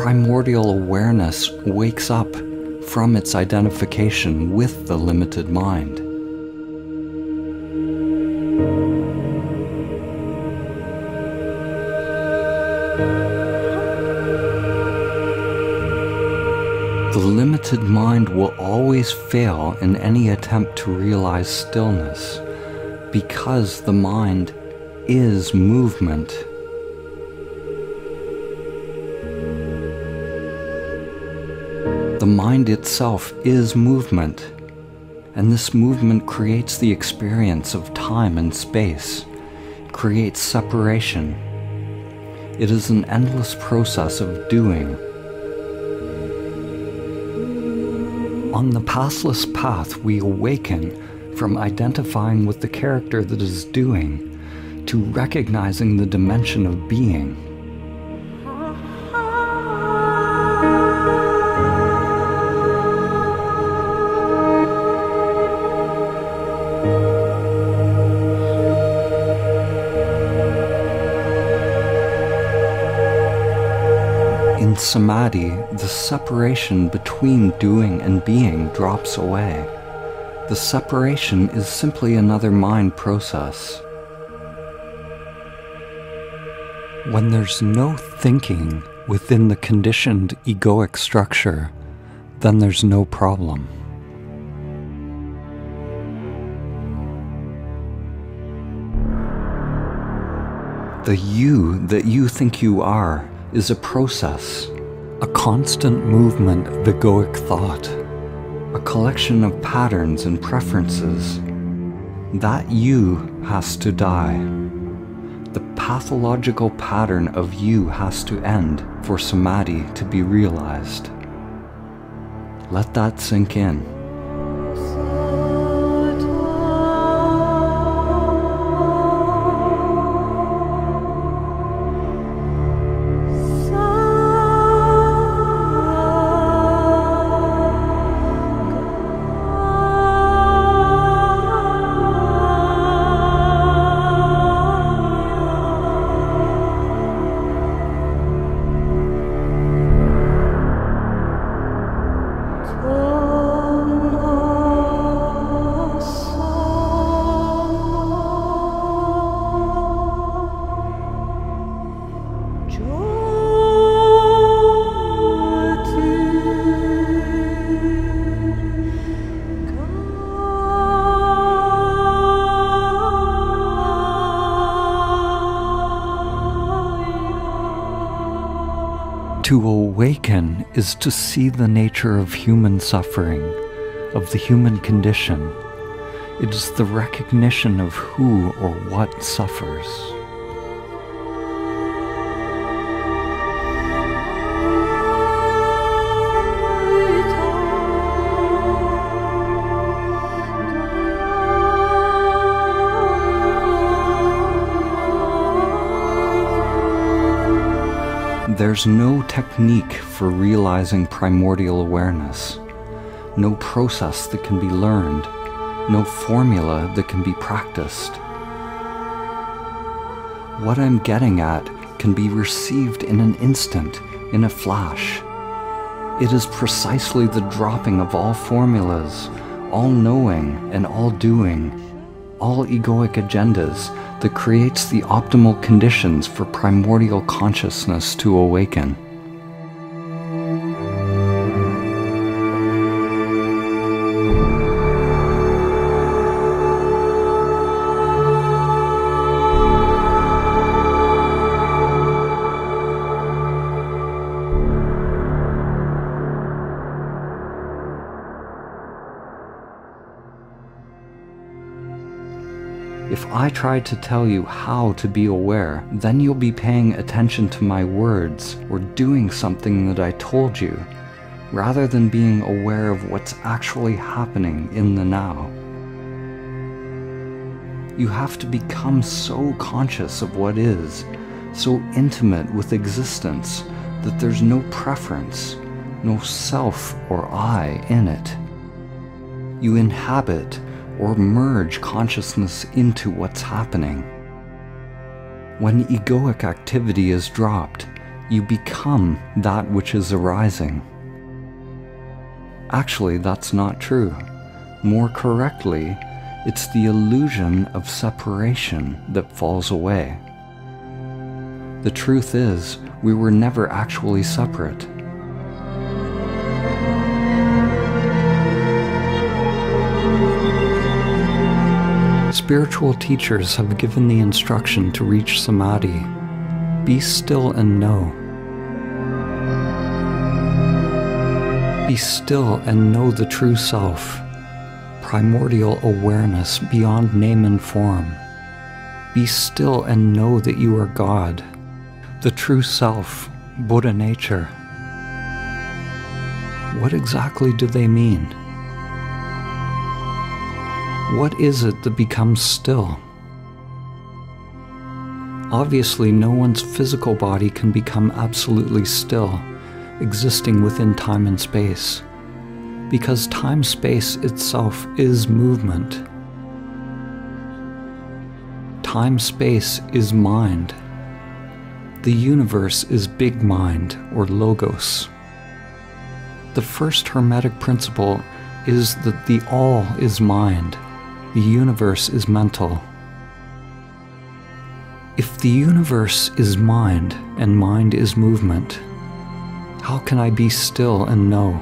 Primordial awareness wakes up from its identification with the limited mind. Mind will always fail in any attempt to realize stillness because the mind is movement. The mind itself is movement, and this movement creates the experience of time and space, creates separation. It is an endless process of doing On the pathless path, we awaken from identifying with the character that is doing to recognizing the dimension of being. Samadhi, the separation between doing and being drops away. The separation is simply another mind process. When there's no thinking within the conditioned egoic structure, then there's no problem. The you that you think you are is a process, a constant movement of egoic thought, a collection of patterns and preferences. That you has to die. The pathological pattern of you has to end for samadhi to be realized. Let that sink in. Is to see the nature of human suffering, of the human condition. It is the recognition of who or what suffers. There's no technique for realizing primordial awareness, no process that can be learned, no formula that can be practiced. What I'm getting at can be received in an instant, in a flash. It is precisely the dropping of all formulas, all knowing and all doing, all egoic agendas that creates the optimal conditions for primordial consciousness to awaken. I try to tell you how to be aware, then you'll be paying attention to my words or doing something that I told you, rather than being aware of what's actually happening in the now. You have to become so conscious of what is, so intimate with existence, that there's no preference, no self or I in it. You inhabit or merge consciousness into what's happening. When egoic activity is dropped, you become that which is arising. Actually, that's not true. More correctly, it's the illusion of separation that falls away. The truth is, we were never actually separate. Spiritual teachers have given the instruction to reach samadhi be still and know. Be still and know the true self, primordial awareness beyond name and form. Be still and know that you are God, the true self, Buddha nature. What exactly do they mean? What is it that becomes still? Obviously, no one's physical body can become absolutely still, existing within time and space, because time space itself is movement. Time space is mind. The universe is big mind, or logos. The first Hermetic principle is that the all is mind the universe is mental. If the universe is mind and mind is movement, how can I be still and know?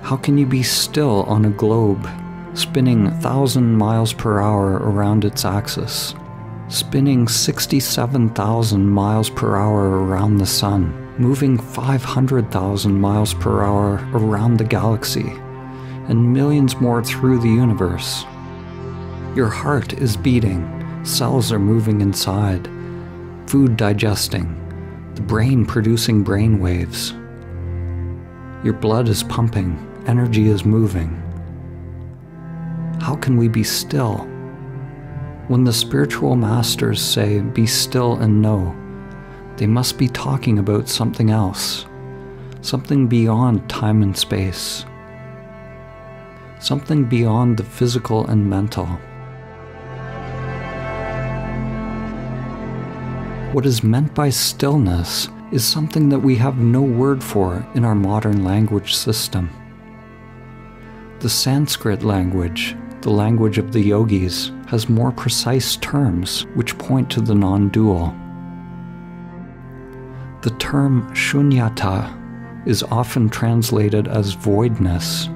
How can you be still on a globe spinning 1,000 miles per hour around its axis, spinning 67,000 miles per hour around the sun, moving 500,000 miles per hour around the galaxy, and millions more through the universe? Your heart is beating, cells are moving inside, food digesting, the brain producing brain waves. Your blood is pumping, energy is moving. How can we be still? When the spiritual masters say, be still and know, they must be talking about something else, something beyond time and space, something beyond the physical and mental. What is meant by stillness is something that we have no word for in our modern language system. The Sanskrit language, the language of the yogis, has more precise terms which point to the non dual. The term shunyata is often translated as voidness,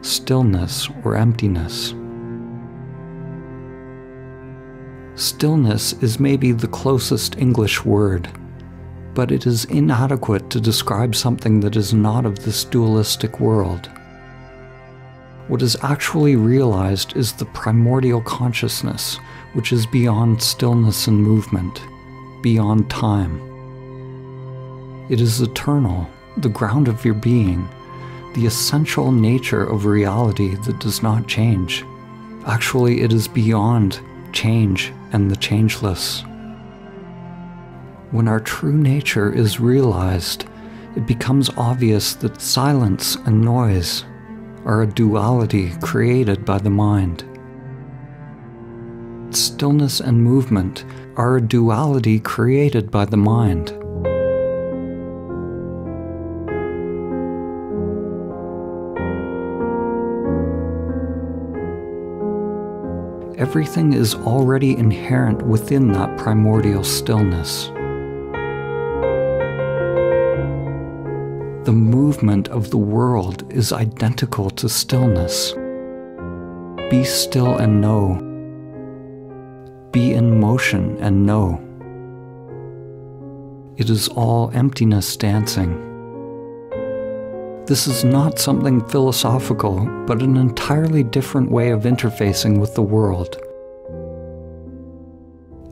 stillness, or emptiness. Stillness is maybe the closest English word, but it is inadequate to describe something that is not of this dualistic world. What is actually realized is the primordial consciousness, which is beyond stillness and movement, beyond time. It is eternal, the ground of your being, the essential nature of reality that does not change. Actually, it is beyond change and the changeless. When our true nature is realized, it becomes obvious that silence and noise are a duality created by the mind. Stillness and movement are a duality created by the mind. Everything is already inherent within that primordial stillness. The movement of the world is identical to stillness. Be still and know. Be in motion and know. It is all emptiness dancing. This is not something philosophical, but an entirely different way of interfacing with the world.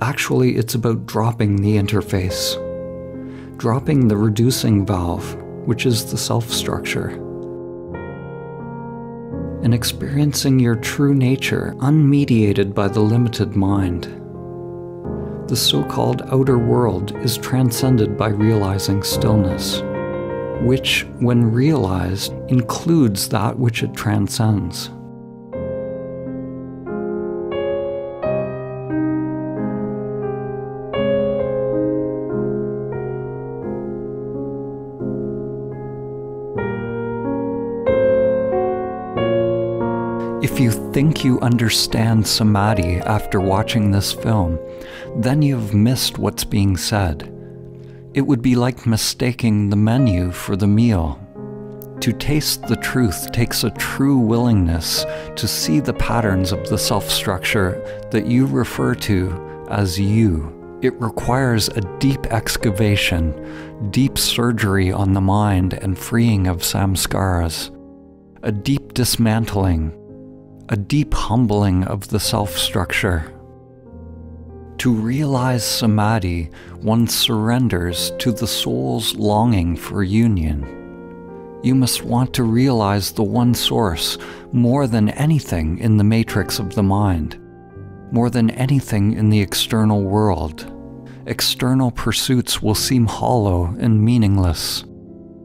Actually, it's about dropping the interface, dropping the reducing valve, which is the self structure, and experiencing your true nature unmediated by the limited mind. The so called outer world is transcended by realizing stillness, which, when realized, includes that which it transcends. If you think you understand samadhi after watching this film, then you've missed what's being said. It would be like mistaking the menu for the meal. To taste the truth takes a true willingness to see the patterns of the self structure that you refer to as you. It requires a deep excavation, deep surgery on the mind and freeing of samskaras, a deep dismantling a deep humbling of the self structure. To realize samadhi, one surrenders to the soul's longing for union. You must want to realize the one source more than anything in the matrix of the mind, more than anything in the external world. External pursuits will seem hollow and meaningless.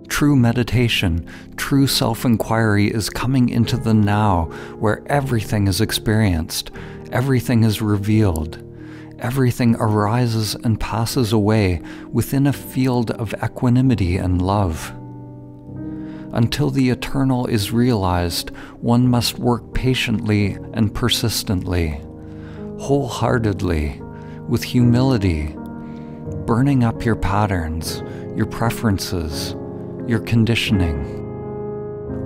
True meditation, true self inquiry is coming into the now where everything is experienced, everything is revealed, everything arises and passes away within a field of equanimity and love. Until the eternal is realized, one must work patiently and persistently, wholeheartedly, with humility, burning up your patterns, your preferences, your conditioning.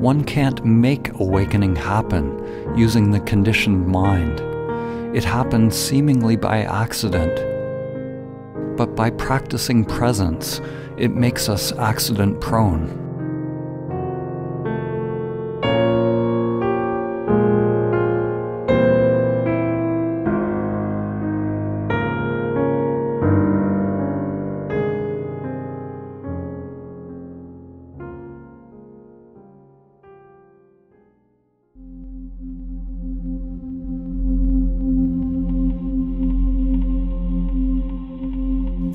One can't make awakening happen using the conditioned mind. It happens seemingly by accident. But by practicing presence, it makes us accident prone.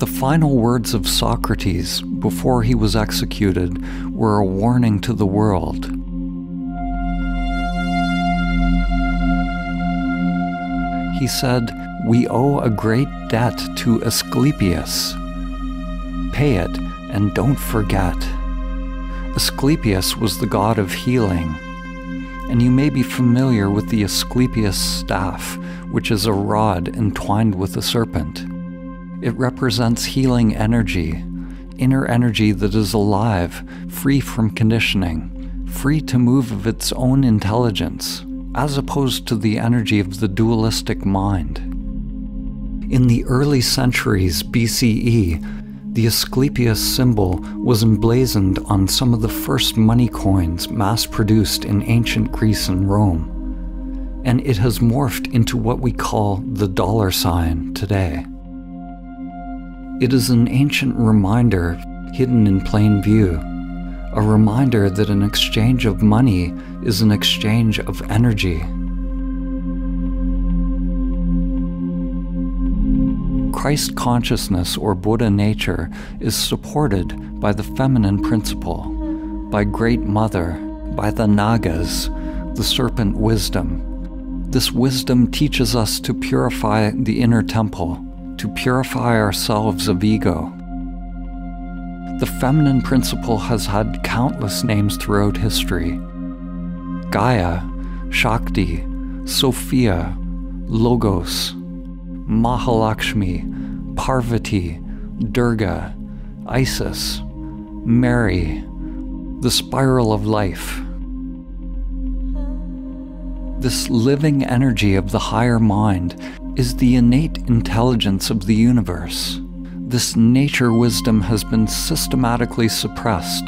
The final words of Socrates before he was executed were a warning to the world. He said, We owe a great debt to Asclepius. Pay it and don't forget. Asclepius was the god of healing, and you may be familiar with the Asclepius staff, which is a rod entwined with a serpent. It represents healing energy, inner energy that is alive, free from conditioning, free to move of its own intelligence, as opposed to the energy of the dualistic mind. In the early centuries BCE, the Asclepius symbol was emblazoned on some of the first money coins mass produced in ancient Greece and Rome, and it has morphed into what we call the dollar sign today. It is an ancient reminder hidden in plain view, a reminder that an exchange of money is an exchange of energy. Christ consciousness or Buddha nature is supported by the feminine principle, by Great Mother, by the Nagas, the serpent wisdom. This wisdom teaches us to purify the inner temple to purify ourselves of ego. The feminine principle has had countless names throughout history Gaia, Shakti, Sophia, Logos, Mahalakshmi, Parvati, Durga, Isis, Mary, the spiral of life. This living energy of the higher mind is the innate intelligence of the universe. This nature wisdom has been systematically suppressed,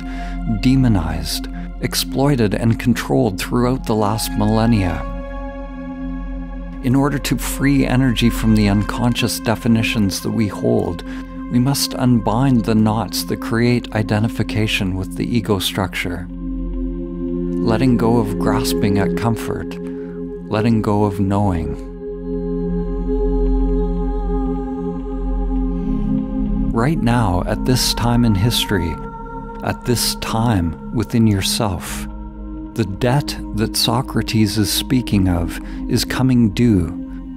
demonized, exploited, and controlled throughout the last millennia. In order to free energy from the unconscious definitions that we hold, we must unbind the knots that create identification with the ego structure. Letting go of grasping at comfort, letting go of knowing. Right now, at this time in history, at this time within yourself, the debt that Socrates is speaking of is coming due,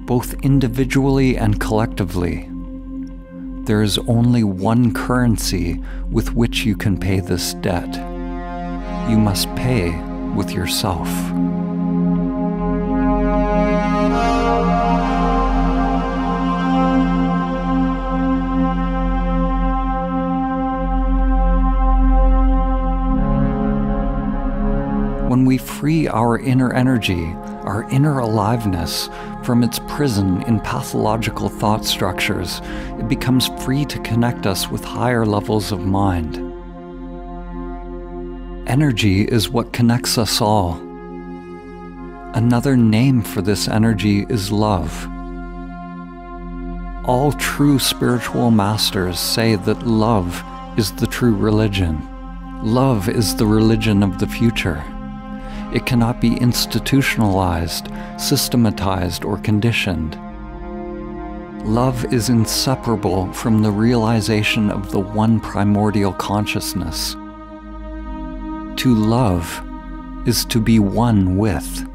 both individually and collectively. There is only one currency with which you can pay this debt. You must pay with yourself. Free our inner energy, our inner aliveness, from its prison in pathological thought structures, it becomes free to connect us with higher levels of mind. Energy is what connects us all. Another name for this energy is love. All true spiritual masters say that love is the true religion. Love is the religion of the future. It cannot be institutionalized, systematized, or conditioned. Love is inseparable from the realization of the one primordial consciousness. To love is to be one with.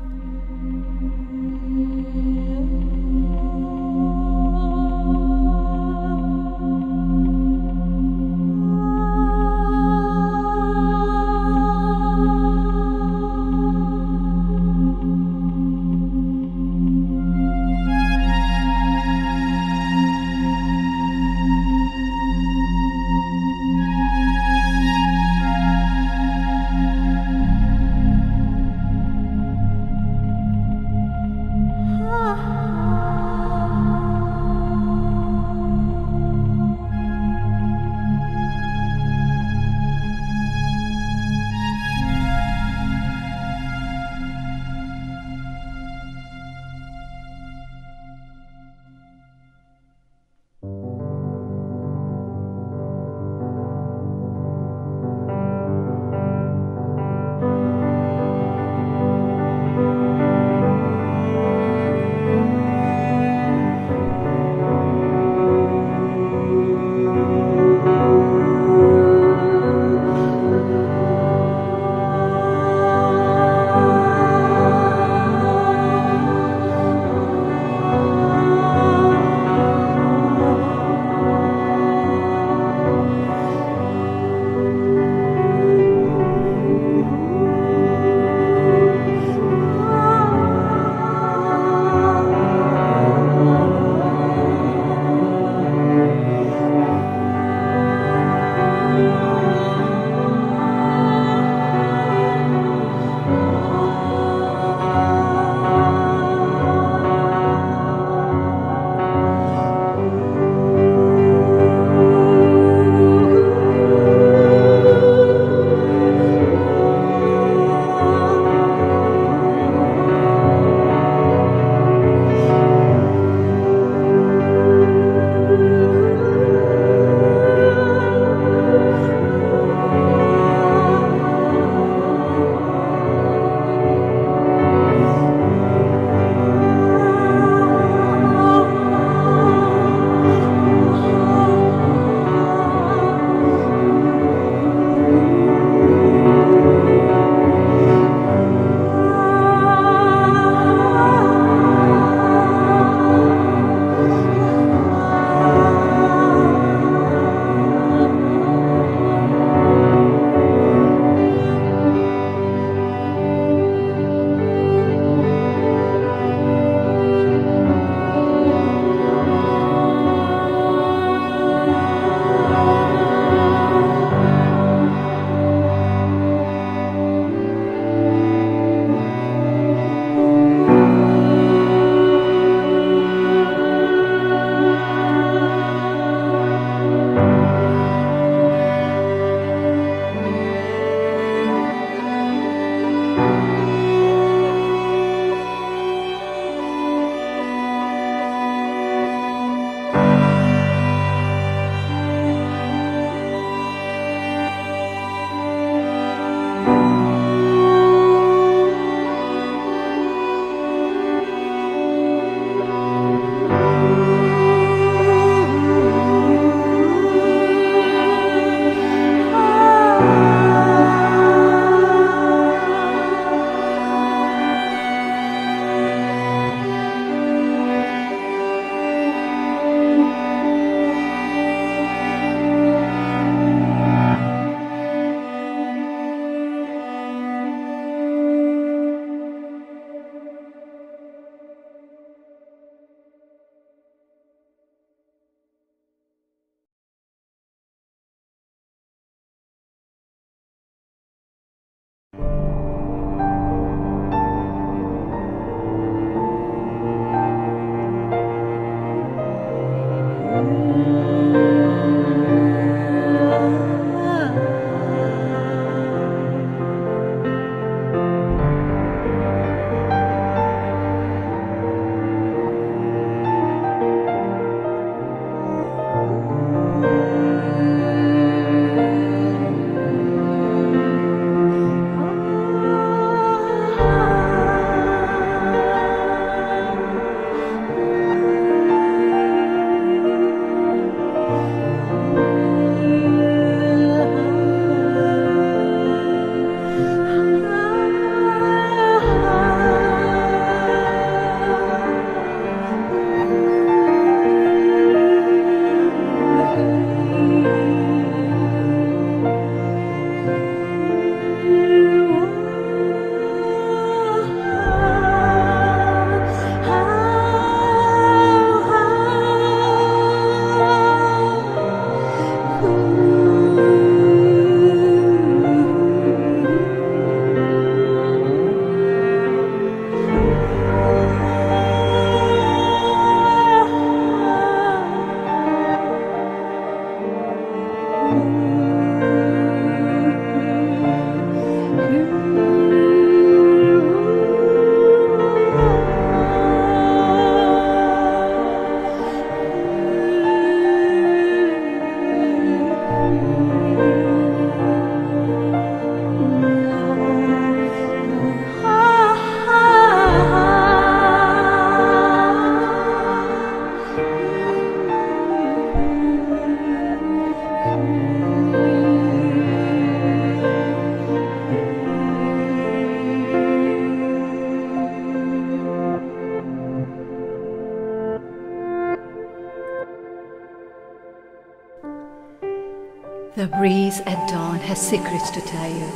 The at dawn has secrets to tell you.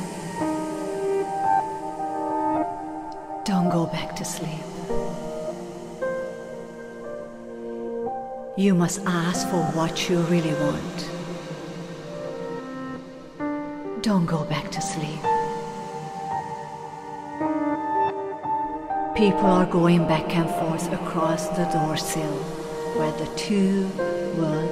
Don't go back to sleep. You must ask for what you really want. Don't go back to sleep. People are going back and forth across the door sill where the two worlds